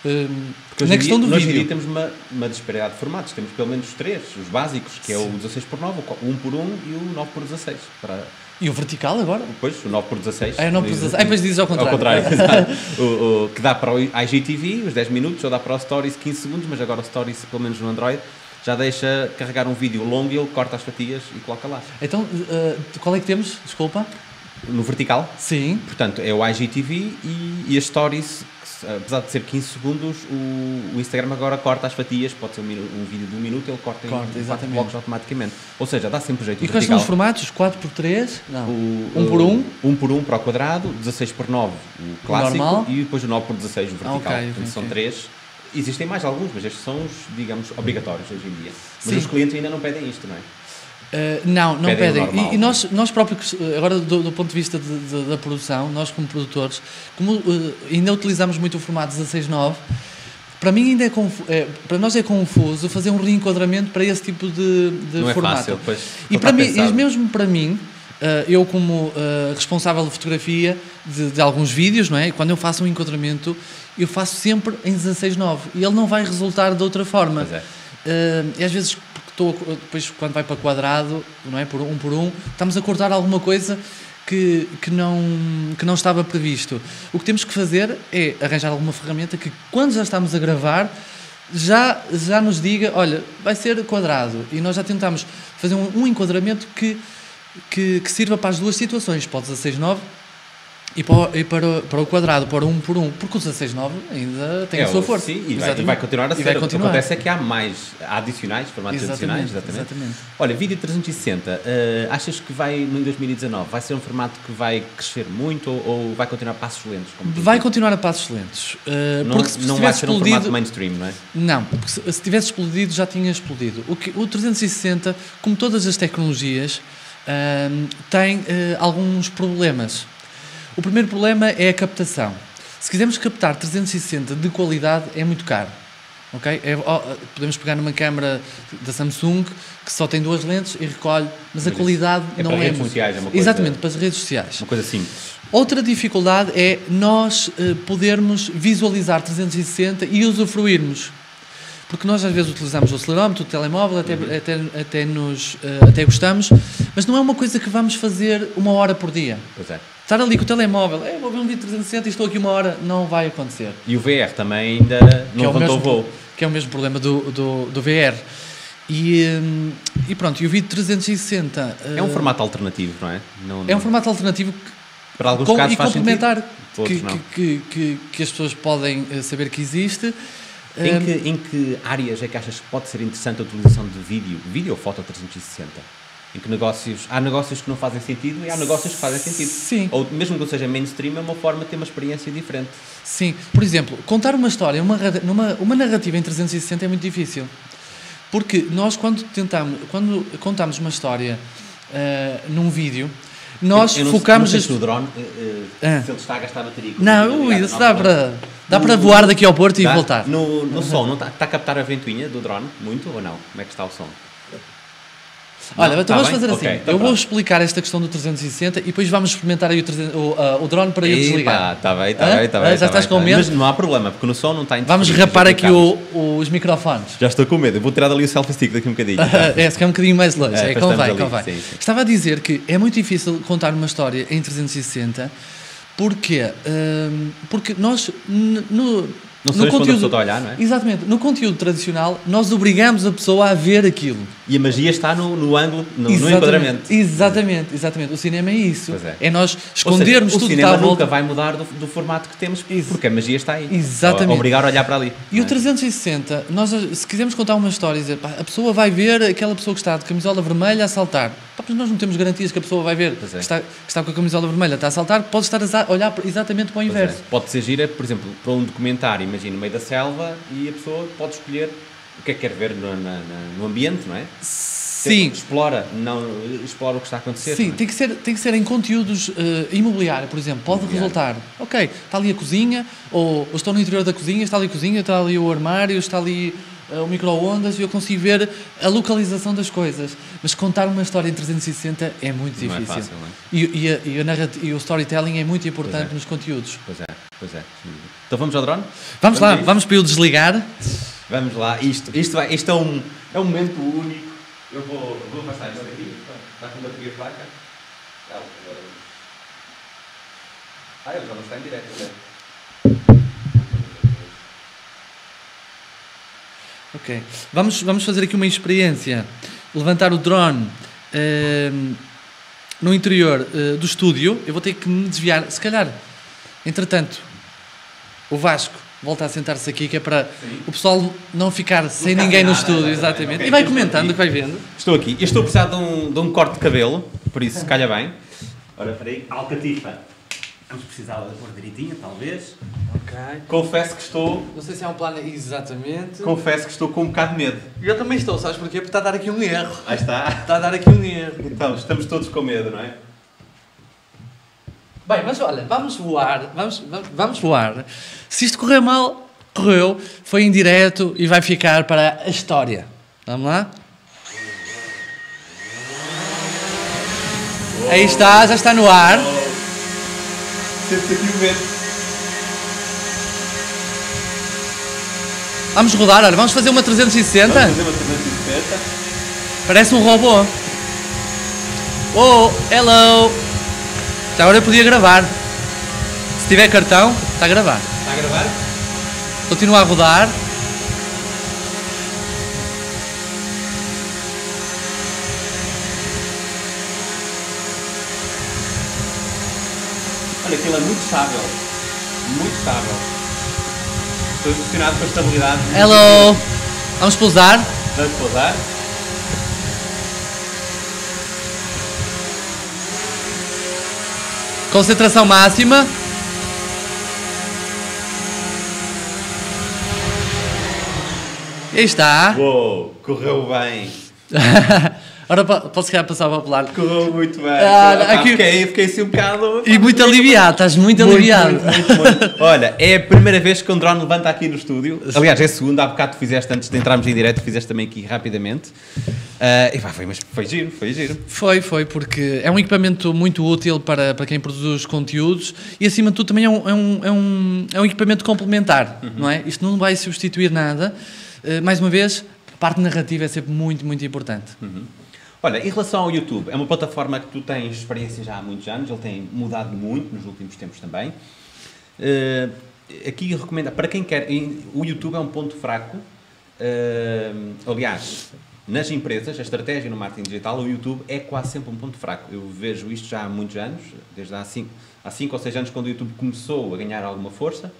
Hum, Porque na questão dia, do vídeo. temos uma, uma disparidade de formatos. Temos pelo menos três, os básicos, que é o 16 por 9, o 1 por 1 e o 9 por 16. Para, E o vertical agora? depois, o 9 por 16. Ah, é 9 por diz- 16. Ah, depois dizes ao contrário. Ao contrário, *laughs* o, o- que dá para o IGTV, os 10 minutos, ou dá para o Stories 15 segundos, mas agora o Stories, pelo menos no Android, já deixa carregar um vídeo longo e ele corta as fatias e coloca lá. Então, eh, qual é que temos? Desculpa. No vertical, Sim. portanto, é o IGTV e, e as Stories, que se- apesar de ser 15 segundos, o, o Instagram agora corta as fatias, pode ser um, um vídeo de um minuto, ele corta, Corta, em quatro blocos automaticamente. Ou seja, dá sempre jeito. E quais são os formatos? 4 por 3 Não. O, 1 por 1 1 por 1 para o quadrado, 16 por 9 o clássico normal. e depois o 9 por 16 o vertical. Ah, ok, Portanto, são ok. três. Existem mais alguns, mas estes são os, digamos, obrigatórios hoje em dia. Mas Sim. os clientes ainda não pedem isto, não é? Uh, não, não Pedem pedem. normal, E, e nós, nós próprios, agora do, do ponto de vista de- de- da produção, nós como produtores, como uh, ainda utilizamos muito o formato 16.9, para mim ainda é, confu- é, para nós é confuso fazer um reenquadramento para esse tipo de, de não é formato. fácil. Pois, E para mim, e mesmo para mim, eu como eh, responsável de fotografia de, de alguns vídeos, não é? Quando eu faço um enquadramento, eu faço sempre em 16.9 e ele não vai resultar de outra forma. Pois é. Eh, e às vezes, estou, depois quando vai para quadrado, não é? Por um por um, estamos a cortar alguma coisa que, que, não, que não estava previsto. O que temos que fazer é arranjar alguma ferramenta que, quando já estamos a gravar, já, já nos diga: olha, vai ser quadrado. E nós já tentamos fazer um, um enquadramento que, que, que sirva para as duas situações, para o 16.9 e, para, o- e para, para o quadrado, para o 1 por 1, porque o 16.9 ainda tem É, a sua força. Sim, e vai, e vai continuar a ser. O que acontece é que há mais, há adicionais, formatos Exatamente, adicionais, exatamente. exatamente. Olha, vídeo 360, eh, achas que vai, no 2019, vai ser um formato que vai crescer muito ou, ou vai continuar a passos lentos? Vai continuar a passos lentos. Uh, não, porque se não vai ser um formato mainstream, não é? Não, porque se, se tivesse explodido já tinha explodido. O, que, o 360, como todas as tecnologias, ahm, tem eh, alguns problemas. O primeiro problema é a captação. Se quisermos captar 360 de qualidade, é muito caro. ok? É, podemos pegar numa câmera da Samsung que só tem duas lentes e recolhe, mas a Mas qualidade é não para é redes muito. sociais, é uma coisa- Exatamente, para as redes sociais. Uma coisa simples. Outra dificuldade é nós eh, podermos visualizar 360 e usufruirmos. Porque nós às vezes utilizamos o acelerómetro, o telemóvel, até, Uhum. até, até, nos, eh, até gostamos, mas não é uma coisa que vamos fazer uma hora por dia. Pois é. Estar ali com o telemóvel, é, vou ver um vídeo 360 e estou aqui uma hora, não vai acontecer. E o VR também ainda Que é não o levantou mesmo, o voo. Que é o mesmo problema do, do, do VR. E, hum, e pronto, e o vídeo 360 É um eh, formato alternativo, não é? Não, é um não- formato alternativo que Para alguns com- casos e complementar não. que, que, que, que as pessoas podem eh, saber que existe. Em Eh, que, em que áreas é que achas que pode ser interessante a utilização de vídeo, vídeo ou foto 360? Em que negócios, há negócios que não fazem sentido e há negócios que fazem sentido. Sim. Ou mesmo que não seja mainstream, é uma forma de ter uma experiência diferente. Sim, por exemplo, contar uma história, uma, numa, uma narrativa em 360 é muito difícil. Porque nós, quando tentamos, quando contamos uma história uh, num vídeo, nós eu não, focamos. Não sei se o drone, uh, uh, se ele está a gastar bateria. Não, ui, isso dá para. Dá para voar daqui ao Porto dá, e voltar. No, no som, não está, está a captar a ventoinha do drone muito ou não? Como é que está o som? Olha, então tá vamos bem? fazer assim. Okay, então eu pronto. vou explicar esta questão do 360 e depois vamos experimentar aí o, 300, o, uh, o drone para eu desligar. Está bem, está bem, está bem. Já tá estás bem, com medo? Mas não há problema, porque no som não está Vamos rapar aqui o, os microfones. Já estou com medo. Eu vou tirar dali o selfie stick daqui um bocadinho. *laughs* Tá? é, se quer um bocadinho mais longe. É, é convém, convém. Sim, sim. Estava a dizer que é muito difícil contar uma história em 360 Porquê? Um, porque nós, no, não no conteúdo, a pessoa está a olhar, não é? Exatamente. No conteúdo tradicional, nós obrigamos a pessoa a ver aquilo. E a magia está no, no ângulo, no, no, enquadramento. Exatamente, exatamente. O cinema é isso. É. é nós escondermos seja, tudo O cinema nunca vai mudar do, do, formato que temos, porque a magia está aí. Exatamente. Obrigar a olhar para ali. E o 360, é? nós, se quisermos contar uma história e dizer, pá, a pessoa vai ver aquela pessoa que está de camisola vermelha a saltar. Pá, nós não temos garantias que a pessoa vai ver é. que, está, que, está, com a camisola vermelha, está a saltar, pode estar a olhar exatamente para o é. inverso. É. Pode ser gira, por exemplo, para um documentário, imagina, no meio da selva e a pessoa pode escolher o que é que quer ver no, na, no ambiente, não é? Sim. Explora, não, explora o que está a acontecer. Sim, é? tem, que ser, tem que ser em conteúdos uh, imobiliário, por exemplo. Pode resultar, ok, está ali a cozinha, ou, ou, estou no interior da cozinha, está ali a cozinha, está ali o armário, está ali o micro-ondas e eu consigo ver a localização das coisas. Mas contar uma história em 360 é muito difícil. Não é fácil, não é? E, e, a, e, a e o storytelling é muito importante é. nos conteúdos. Pois é, pois é. Então vamos ao drone? Vamos, vamos lá, vamos para eu desligar. Vamos lá, isto, isto, vai, isto é, um, é um momento único. Eu vou, vou passar isto aqui. Está com bateria fraca? Ah, ele já não está em direto, né? Ok. Vamos, vamos fazer aqui uma experiência. Levantar o drone uh, no interior uh, do estúdio. Eu vou ter que me desviar. Se calhar, entretanto, o Vasco volta a sentar-se aqui, que é para Sim. o pessoal não ficar sem não ninguém no nada, estúdio, exatamente. Okay, e vai comentando o que vai vendo. Estou aqui. Eu estou a precisar de um, de um corte de cabelo, por isso calha bem. Ora, peraí. Alcatifa. Vamos precisar da cor direitinha, talvez. Ok. Confesso que estou. Não sei se é um plano exatamente. Confesso que estou com um bocado de medo. Eu também estou, sabes porquê? Porque está a dar aqui um erro. Aí está. Está a dar aqui um erro. Então, estamos todos com medo, não é? Bem, mas olha, vamos voar, vamos, vamos voar. Se isto correr mal, correu, foi em direto e vai ficar para a história. Vamos lá? Aí está, já está no ar. O. Vamos rodar, olha, vamos fazer uma 360. Vamos fazer uma 360. Parece um robô. Oh, hello. Já agora eu podia gravar. Se tiver cartão, está a gravar. Está a gravar? Continua a rodar. Olha, aquilo é muito estável. Muito estável. Estou emocionado com a estabilidade. Hello! Vamos pousar? Vamos pousar? Concentração máxima. Aí está. Uou, correu bem. *laughs* Ora, posso ficar passar para o plano? Correu muito bem. Ah, aqui... fiquei, fiquei assim um bocado. E muito aliviado, estás muito, muito aliviado. Muito, muito, muito. Olha, é a primeira vez que um drone levanta aqui no estúdio. Aliás, é a segunda, há bocado tu fizeste antes de entrarmos em direto, fizeste também aqui rapidamente. Uh, e pá, foi, mas foi giro, foi giro. Foi, foi, porque é um equipamento muito útil para, para quem produz conteúdos e acima de tudo também é um, é um, é um, é um equipamento complementar, uhum. não é? Isto não vai substituir nada. Uh, mais uma vez, a parte narrativa é sempre muito, muito importante. Uhum. Olha, em relação ao YouTube, é uma plataforma que tu tens experiência já há muitos anos, ele tem mudado muito nos últimos tempos também. Uh, aqui recomendo, para quem quer, o YouTube é um ponto fraco. Uh, aliás, nas empresas, a estratégia no marketing digital, o YouTube é quase sempre um ponto fraco. Eu vejo isto já há muitos anos, desde há 5 há cinco ou 6 anos, quando o YouTube começou a ganhar alguma força.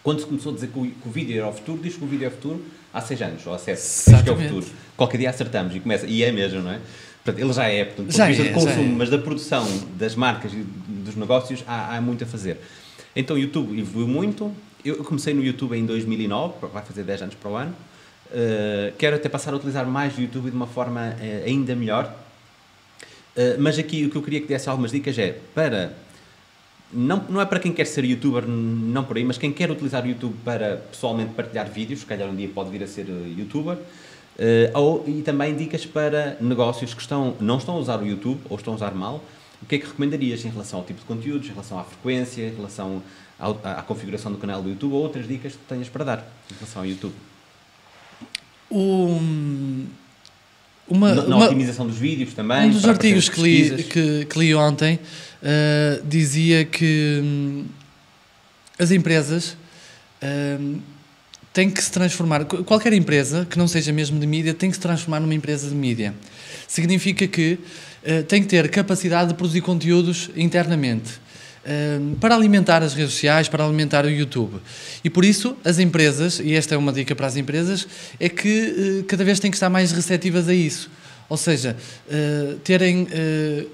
Quando se começou a dizer que o, que o vídeo era o futuro, diz que o vídeo é o futuro há 6 anos, ou há 7, diz que é o futuro. Qualquer dia acertamos e começa, e é mesmo, não é? Portanto, ele já é, portanto, do ponto de vista é, de consumo, é. mas da produção das marcas e dos negócios há, há muito a fazer. Então o YouTube evoluiu muito. Eu comecei no YouTube em 2009, vai fazer 10 anos para o ano. Uh, quero até passar a utilizar mais o YouTube de uma forma uh, ainda melhor. Uh, mas aqui o que eu queria que desse algumas dicas é para. Não, não é para quem quer ser youtuber, não por aí, mas quem quer utilizar o YouTube para pessoalmente partilhar vídeos, se calhar um dia pode vir a ser youtuber. ou, e também dicas para negócios que estão, não estão a usar o YouTube ou estão a usar mal. O que é que recomendarias em relação ao tipo de conteúdos, em relação à frequência, em relação à, à configuração do canal do YouTube ou outras dicas que tenhas para dar em relação ao YouTube? Um, uma, na, na uma, otimização dos vídeos também. Um dos artigos que li, que, que li ontem uh, dizia que um, as empresas um, têm que se transformar. Qualquer empresa que não seja mesmo de mídia tem que se transformar numa empresa de mídia. Significa que uh, tem que ter capacidade de produzir conteúdos internamente para alimentar as redes sociais, para alimentar o YouTube. E por isso, as empresas, e esta é uma dica para as empresas, é que uh, cada vez têm que estar mais receptivas a isso. Ou seja, uh, terem uh,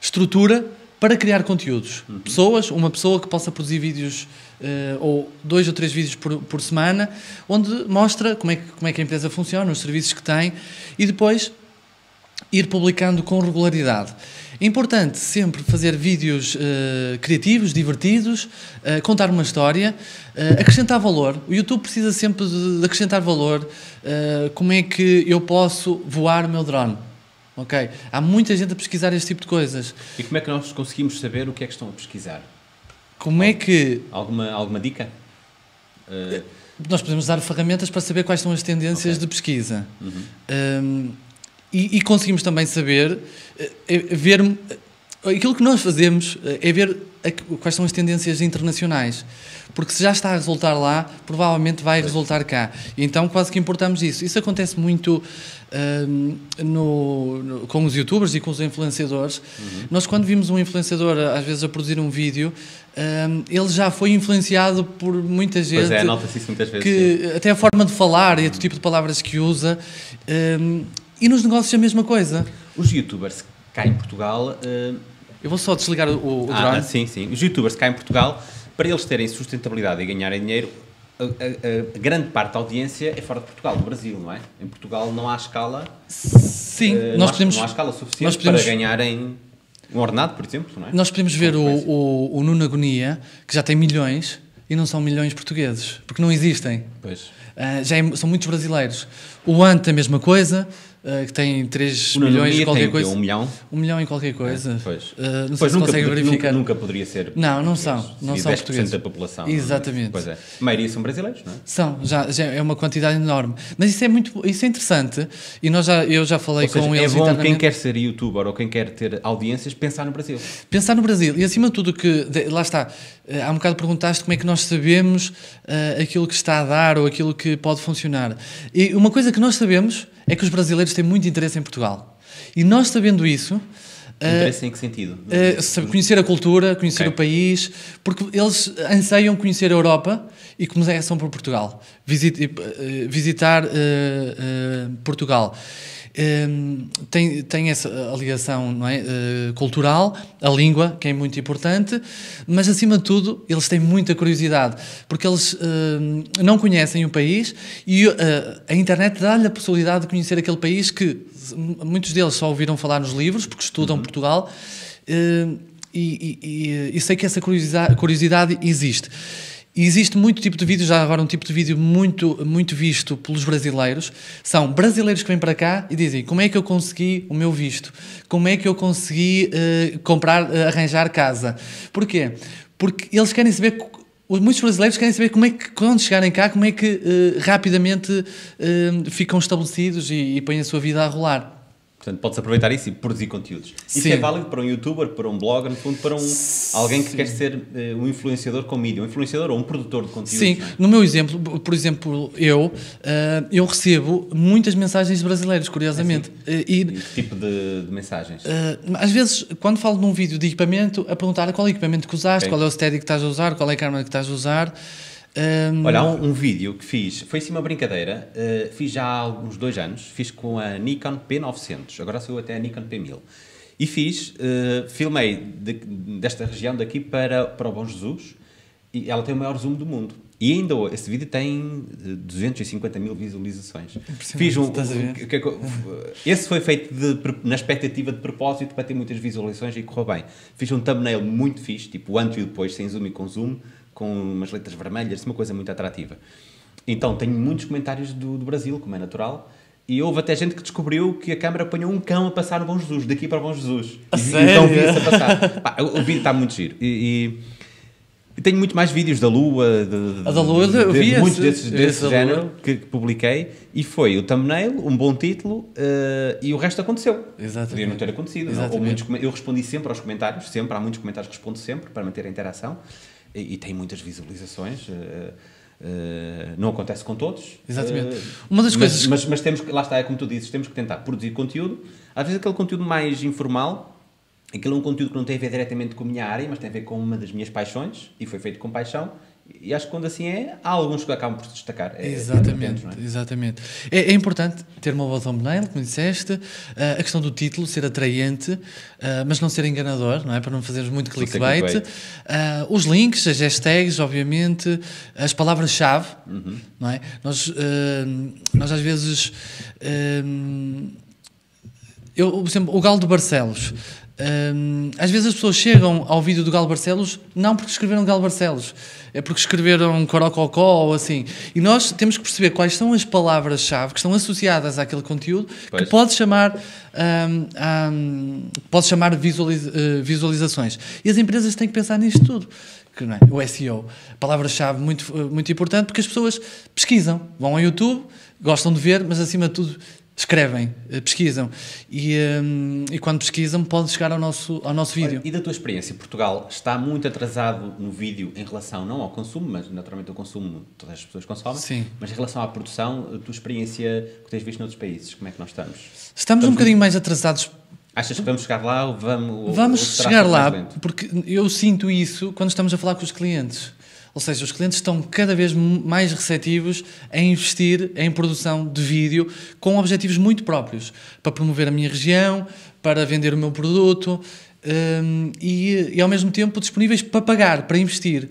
estrutura para criar conteúdos. Uhum. Pessoas, uma pessoa que possa produzir vídeos ou dois ou três vídeos por, por semana, onde mostra como é, que, como é que a empresa funciona, os serviços que tem, e depois ir publicando com regularidade. É importante sempre fazer vídeos uh, criativos, divertidos, uh, contar uma história, uh, acrescentar valor. O YouTube precisa sempre de, acrescentar valor. como é que eu posso voar o meu drone? Ok? Há muita gente a pesquisar este tipo de coisas. E como é que nós conseguimos saber o que é que estão a pesquisar? Como é que. Alguma, alguma dica? Nós podemos dar ferramentas para saber quais são as tendências okay. de pesquisa. Uhum. Um, e, e conseguimos também saber, eh, é, ver aquilo que nós fazemos eh, é ver quais são as tendências internacionais. Porque se já está a resultar lá, provavelmente vai resultar cá. Então quase que importamos isso. Isso acontece muito um, no, no, com os youtubers e com os influenciadores. Uhum. Nós, quando vimos um influenciador, às vezes, a produzir um vídeo, um, ele já foi influenciado por muita gente. Pois é, nota-se isso muitas vezes. Que, até a forma de falar e o tipo de palavras que usa. Um, e nos negócios a mesma coisa. Os youtubers cá em Portugal. Uh... Eu vou só desligar o, o ah, drone. Sim, sim. Os youtubers cá em Portugal, para eles terem sustentabilidade e ganharem dinheiro, a, a, a, grande parte da audiência é fora de Portugal, no Brasil, não é? Em Portugal não há escala. Sim, uh, nós não, podemos, há, não há escala suficiente podemos, para ganharem um ordenado, por exemplo, não é? Nós podemos ver o, o, o Nuno Agonia, que já tem milhões, e não são milhões portugueses, porque não existem. Pois. Uh, já é, são muitos brasileiros. O Ant, a mesma coisa. Uh, que tem 3 milhões e qualquer coisa. Um milhão? Um milhão e qualquer coisa. É, pois. Uh, não pois sei nunca, se consegue verificar. Nunca, nunca, poderia ser. Não, não são. Não são portugueses. da população. Exatamente. Pois é. A maioria são brasileiros, não é? São, já, já é uma quantidade enorme. Mas isso é muito isso é interessante e nós já, eu já falei seja, com é eles. É bom quem quer ser youtuber ou quem quer ter audiências pensar no Brasil. Pensar no Brasil. E acima de tudo, que lá está. Eh, há um bocado perguntaste como é que nós sabemos uh, aquilo que está a dar ou aquilo que pode funcionar. E uma coisa que nós sabemos é que os brasileiros têm muito interesse em Portugal. E nós sabendo isso. Uh, em que sentido? Uh, conhecer a cultura, conhecer okay. o país, porque eles anseiam conhecer a Europa e começam por Portugal, Visit, uh, visitar Portugal. Um, tem, tem essa ligação é? Uh, cultural, a língua, que é muito importante, mas acima de tudo, eles têm muita curiosidade, porque eles uh, não conhecem o país e uh, a internet dá-lhe a possibilidade de conhecer aquele país que muitos deles só ouviram falar nos livros, porque estudam uhum. Portugal, e, e, e, e sei que essa curiosidade, curiosidade existe. E existe muito tipo de vídeo, já agora um tipo de vídeo muito, muito visto pelos brasileiros. São brasileiros que vêm para cá e dizem como é que eu consegui o meu visto? Como é que eu consegui uh, comprar, uh, arranjar casa? Porquê? Porque eles querem saber muitos brasileiros querem saber como é que, quando chegarem cá, como é que uh, rapidamente uh, ficam estabelecidos e, e põem a sua vida a rolar. Portanto, podes aproveitar isso e produzir conteúdos. Sim. Isso é válido para um youtuber, para um blogger, no fundo, para um, alguém que quer ser uh, um influenciador com mídia, um influenciador ou um produtor de conteúdos. Sim, é? no meu exemplo, por exemplo, eu, uh, eu recebo muitas mensagens de brasileiros, curiosamente. É assim? e, que tipo de, de mensagens? Uh, às vezes, quando falo num vídeo de equipamento, a perguntar qual é o equipamento que usaste, okay. qual é o steady que estás a usar, qual é a câmera que estás a usar. Um... Olha, há um, um, vídeo que fiz, foi assim uma brincadeira, uh, fiz já há alguns dois anos, fiz com a Nikon P900, agora sou até a Nikon P1000. E fiz, uh, filmei de, desta região daqui para, para o Bom Jesus, e ela tem o maior zoom do mundo. E ainda esse vídeo tem eh, 250 mil visualizações. Fiz um, estás a ver? que- que esse foi feito de na expectativa de propósito para ter muitas visualizações e correu bem. Fiz um thumbnail muito fixe, tipo antes e depois, sem zoom e com zoom, com umas letras vermelhas, uma coisa muito atrativa. Então, tenho muitos comentários do, do Brasil, como é natural, e houve até gente que descobriu que a câmara apanhou um cão a passar no Bom Jesus, daqui para Bom Jesus. A e, e sério? então vi-se a passar. Pá, o, o vídeo está muito giro. E, e- e tenho muito mais vídeos da Lua, de, A da Lua, eu de- vi de muitos desse da género que, que publiquei, e foi o thumbnail, um bom título, eh, e o resto aconteceu. Exatamente. Podia não ter acontecido. não? Ou Exatamente. muitos eu respondi sempre aos comentários, sempre, há muitos comentários que respondo sempre, para manter a interação, e, e tem muitas visualizações. eh, eh, não acontece com todos. Exatamente. eh, Uma das mas, coisas- Mas, mas temos que, lá está, é como tu dizes, temos que tentar produzir conteúdo. Às vezes aquele conteúdo mais informal, aquele é um conteúdo que não tem a ver diretamente com a minha área, mas tem a ver com uma das minhas paixões, e foi feito com paixão. E acho que quando assim é, há alguns que acabam por se destacar. É, Exatamente, é atentos, não é? exatamente. É, é importante ter uma boa thumbnail, como disseste, ah, a questão do título ser atraente, ah, mas não ser enganador, não é? Para não fazermos muito clickbait. clickbait. Ah, os links, as hashtags, obviamente, as palavras-chave, Uhum. não é? Nós, nós às vezes. eu, por exemplo, o Galo de Barcelos. Às vezes as pessoas chegam ao vídeo do Galo Barcelos não porque escreveram Galo Barcelos, é porque escreveram Corococó ou assim. E nós temos que perceber quais são as palavras-chave que estão associadas àquele conteúdo Pois. que pode chamar, hum, hum, pode chamar visualiz- eh, visualizações. E as empresas têm que pensar nisto tudo. Que não é? O SEO, palavra-chave muito, eh, muito importante porque as pessoas pesquisam, vão ao YouTube, gostam de ver, mas acima de tudo escrevem, eh, pesquisam. E, hum, e quando pesquisam, pode chegar ao nosso, ao nosso vídeo. E da tua experiência, Portugal está muito atrasado no vídeo em relação não ao consumo, mas naturalmente o consumo todas as pessoas consomem, Sim. mas em relação à produção, a tua experiência que tens visto noutros países, como é que nós estamos? Estamos um bocadinho mais atrasados Achas que vamos chegar lá ou vamos... Vamos ou chegar lá, porque eu sinto isso quando estamos a falar com os clientes. Ou seja, os clientes estão cada vez mais receptivos a investir em produção de vídeo com objetivos muito próprios, para promover a minha região, para vender o meu produto hum, e, e ao mesmo tempo disponíveis para pagar, para investir.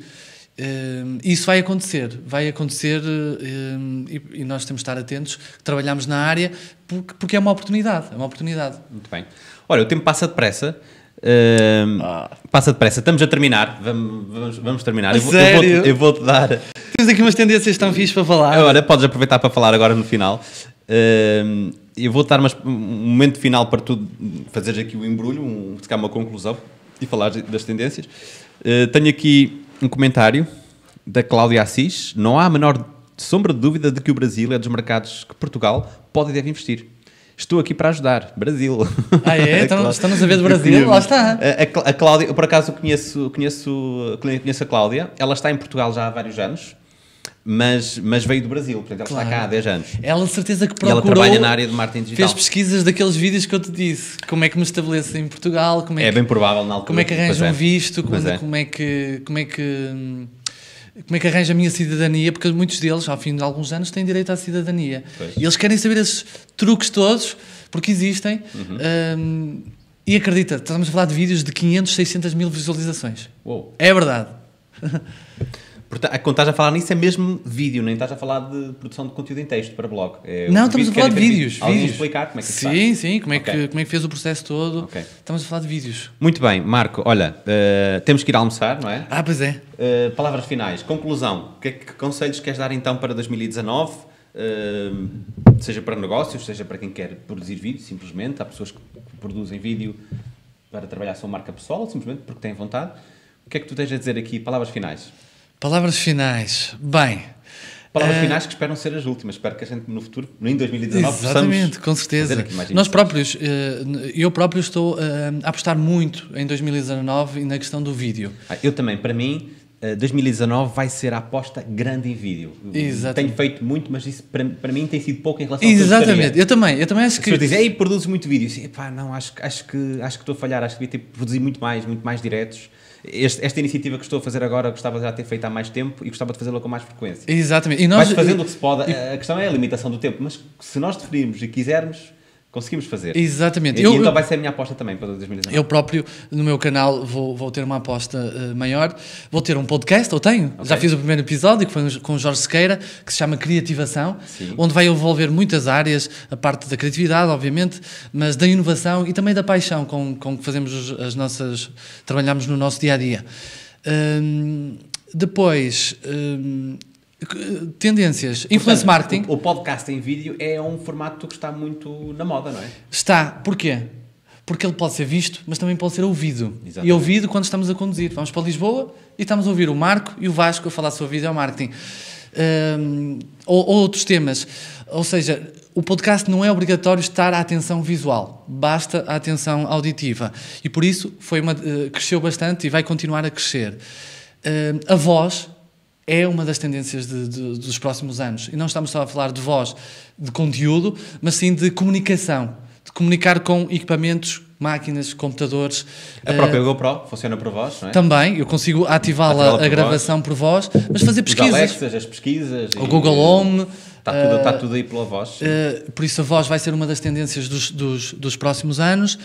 Hum, isso vai acontecer, vai acontecer hum, e, e nós temos de estar atentos, trabalhamos na área porque, porque é uma oportunidade, é uma oportunidade. Muito bem. Olha, o tempo passa depressa. Ahm, Passa depressa. Estamos a terminar. Vamos, vamos, vamos terminar. A eu, vou- eu vou-te- eu dar... Temos aqui umas tendências tão fixe para falar. Agora, podes aproveitar para falar agora no final. Ahm, eu vou dar umas- um momento final para tu fazeres aqui o embrulho, um, ficar uma conclusão e falar das tendências. Ah, tenho aqui um comentário da Cláudia Assis. Não há a menor sombra de dúvida de que o Brasil é dos mercados que Portugal pode e deve investir. Estou aqui para ajudar. Brasil. Ah, é? *laughs* Então, A Clá- estamos a ver do Brasil? Lá está. A, a a Cláudia, eu por acaso conheço, conheço, conheço a Cláudia. Ela está em Portugal já há vários anos, mas, mas veio do Brasil. Portanto, ela está Claro. cá há 10 anos. Ela de certeza que E ela procurou. trabalha na área de marketing digital. Fez pesquisas daqueles vídeos que eu te disse. Como é que me estabeleço em Portugal? Como é, É que, bem provável na altura. como é que arranjo é. um visto? Pois Como, é. como é que. Como é que. Como é que arranja a minha cidadania? Porque muitos deles, ao fim de alguns anos, têm direito à cidadania. Pois. E eles querem saber esses truques todos, porque existem. Uhum. hum, e acredita, estamos a falar de vídeos de 500, 600 mil visualizações. Uou. É verdade. *laughs* Portanto, quando estás a falar nisso é mesmo vídeo, nem estás a falar de produção de conteúdo em texto para blog. É Não, estamos a falar é de vídeos. Alguém vídeos. explicar como é que Sim, sim, como é, que, como é que fez o processo todo. Ok. Estamos a falar de vídeos. Muito bem, Marco, olha, eh, temos que ir almoçar, não é? Ah, pois é. Uh, palavras finais, conclusão. Que, que conselhos queres dar então para 2019? Uh, seja para negócios, seja para quem quer produzir vídeo, simplesmente. Há pessoas que produzem vídeo para trabalhar a sua marca pessoal, simplesmente porque têm vontade. O que é que tu tens a dizer aqui? Palavras finais. Palavras finais. Bem. Palavras eh, finais que esperam ser as últimas. Espero que a gente no futuro, em 2019, Exatamente, com certeza. Nós próprios, eh, eu próprio estou eh, a apostar muito em 2019 e na questão do vídeo. Ah, Eu também, para mim, uh, 2019 vai ser a aposta grande em vídeo. Exatamente. Tenho feito muito, mas isso para, para mim tem sido pouco em relação ao Exatamente, eu também, eu também acho As que. pessoas dizem, ei, produzes muito vídeo. Eu "Epá, não, acho, que- acho, que, acho que estou a falhar, acho que devia ter produzido muito mais, muito mais diretos. Este- esta iniciativa que estou a fazer agora gostava de já ter feito há mais tempo e gostava de fazê-la com mais frequência. Exatamente. E nós, Vais fazendo o que se pode, a questão é a limitação do tempo, mas se nós definirmos e quisermos, Conseguimos fazer. Exatamente. E, Eu- então vai ser a minha aposta também para 2019. Eu próprio, no meu canal, vou, vou ter uma aposta eh, maior. Vou ter um podcast, eu tenho. Já fiz o primeiro episódio, que foi com o Jorge Sequeira, que se chama Criativação, Sim. onde vai envolver muitas áreas, a parte da criatividade, obviamente, mas da inovação e também da paixão com, com que fazemos os- as nossas. trabalhamos no nosso dia a dia. Hum, depois. hum, tendências. Influence Portanto, marketing. O, o podcast em vídeo é um formato que está muito na moda, não é? Está. Porquê? Porque ele pode ser visto, mas também pode ser ouvido. Exatamente. E ouvido quando estamos a conduzir. Vamos para Lisboa e estamos a ouvir o Marco e o Vasco a falar sobre vídeo marketing. Hum, ou, ou outros temas. Ou seja, o podcast não é obrigatório estar à atenção visual, basta a atenção auditiva. E por isso foi uma, eh, cresceu bastante e vai continuar a crescer. A voz é uma das tendências de- de- dos próximos anos. E não estamos só a falar de voz, de conteúdo, mas sim de comunicação. De comunicar com equipamentos, máquinas, computadores. A própria GoPro funciona por voz, não é? também, eu consigo Ativá-la por a gravação por voz, mas fazer Os pesquisas. Alexas, as pesquisas. O Google Home. Está tudo, eh, está tudo aí pela voz. Uh, por isso a voz vai ser uma das tendências dos, dos, dos próximos anos.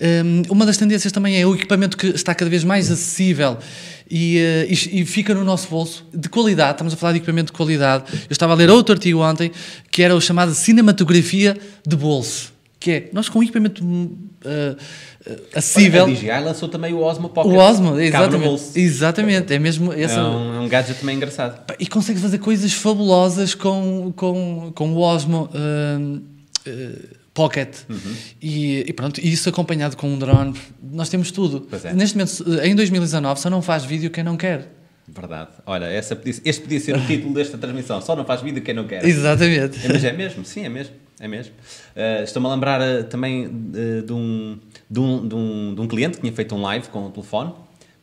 Um, uma das tendências também é o equipamento que está cada vez mais acessível e, uh, e- e fica no nosso bolso, de qualidade. Estamos a falar de equipamento de qualidade. Eu estava a ler outro artigo ontem que era o chamado cinematografia de bolso, que é nós com um equipamento uh, uh, acessível. A DJI lançou também o Osmo Pocket. O Osmo, exatamente. Exatamente, é mesmo essa. É um, é um gadget também engraçado. E consegue fazer coisas fabulosas com, com, com o Osmo hum, eh, Pocket. Uhum. E, e pronto, e isso acompanhado com um drone, nós temos tudo. É. Neste momento, em 2019, só não faz vídeo quem não quer. Verdade. Olha, essa podia, este podia ser o título desta transmissão. Só não faz vídeo quem não quer. *laughs* Exatamente. É, mas é mesmo, sim, é mesmo. É mesmo. Uh, Estou-me a lembrar uh, também uh, de, um, de, um, de, um, de um cliente que tinha feito um live com o telefone.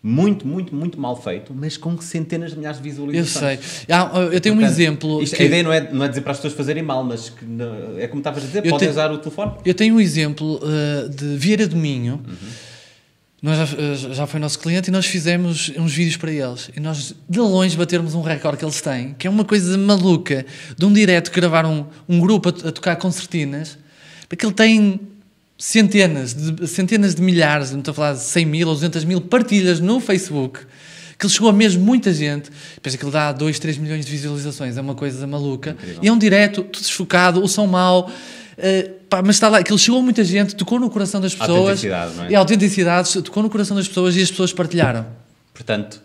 Muito, muito, muito mal feito, mas com centenas de milhares de Eu visualizações. sei. Há- eu tenho um Portanto, exemplo. isto- que- A ideia não é, não é dizer para as pessoas fazerem mal, mas que não- é como estavas a dizer, Eu podem te- usar o telefone. Eu tenho um exemplo uh, de Vieira do Minho. Uhum. Nós já, uh, já foi nosso cliente e nós fizemos uns vídeos para eles. E nós, de longe, batermos um recorde que eles têm, que é uma coisa maluca, de um direto que gravaram um, um grupo a, a tocar concertinas, porque ele tem centenas de, centenas de milhares, não estou a falar de 100 mil ou 200 mil partilhas no Facebook, que ele chegou a mesmo muita gente. Pensa que ele dá 2, 3 milhões de visualizações, é uma coisa maluca. Incrível. E é um direto, tudo desfocado, o som mau. Eh, pá, mas está lá, aquilo chegou a muita gente, tocou no coração das pessoas. Autenticidade, não é? E a autenticidade tocou no coração das pessoas e as pessoas partilharam. Portanto,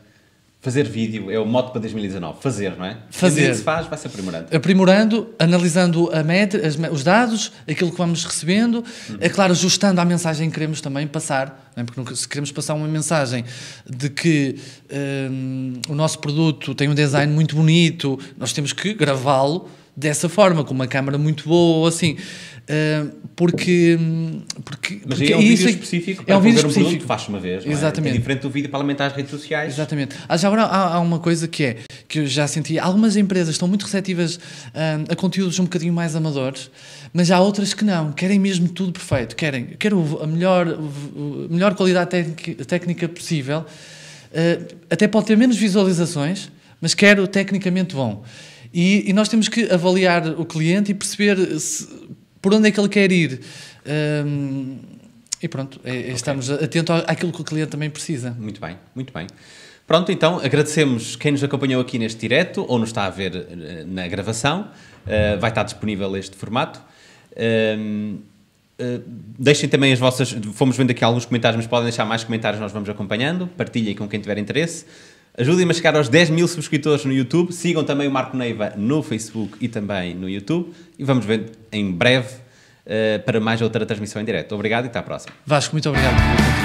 fazer vídeo é o moto para 2019. Fazer, não é? Fazer. E que se faz, vai ser aprimorante. aprimorando, analisando a métrica, os dados, aquilo que vamos recebendo, é claro, ajustando à mensagem que queremos também passar, é? porque se queremos passar uma mensagem de que hum, o nosso produto tem um design muito bonito, nós temos que gravá-lo dessa forma, com uma câmera muito boa ou assim. Hum, porque, porque, Mas porque é um vídeo isso específico é para um vídeo fazer um produto específico. faz uma vez. é? Exatamente. É diferente do vídeo para alimentar as redes sociais. Exatamente. Ah, já agora há, há uma coisa que é que eu já senti. Algumas empresas estão muito receptivas hum, a conteúdos um bocadinho mais amadores, mas há outras que não. Querem mesmo tudo perfeito. Querem, quero a melhor, a melhor qualidade técnica, técnica possível. Uh, até pode ter menos visualizações, mas quero tecnicamente bom. E, e nós temos que avaliar o cliente e perceber se- por onde é que ele quer ir. Hum, e pronto, é, é estamos atentos àquilo que o cliente também precisa. Muito bem, muito bem. Pronto, então agradecemos quem nos acompanhou aqui neste direto ou nos está a ver eh, na gravação. Eh, vai estar disponível este formato. Eh, deixem também as vossas. Fomos vendo aqui alguns comentários, mas podem deixar mais comentários, nós vamos acompanhando. Partilhem com quem tiver interesse. Ajudem-me a chegar aos 10 mil subscritores no YouTube. Sigam também o Marco Neiva no Facebook e também no YouTube. E vamos ver em breve eh, para mais outra transmissão em direto. Obrigado e até à próxima. Vasco, muito obrigado.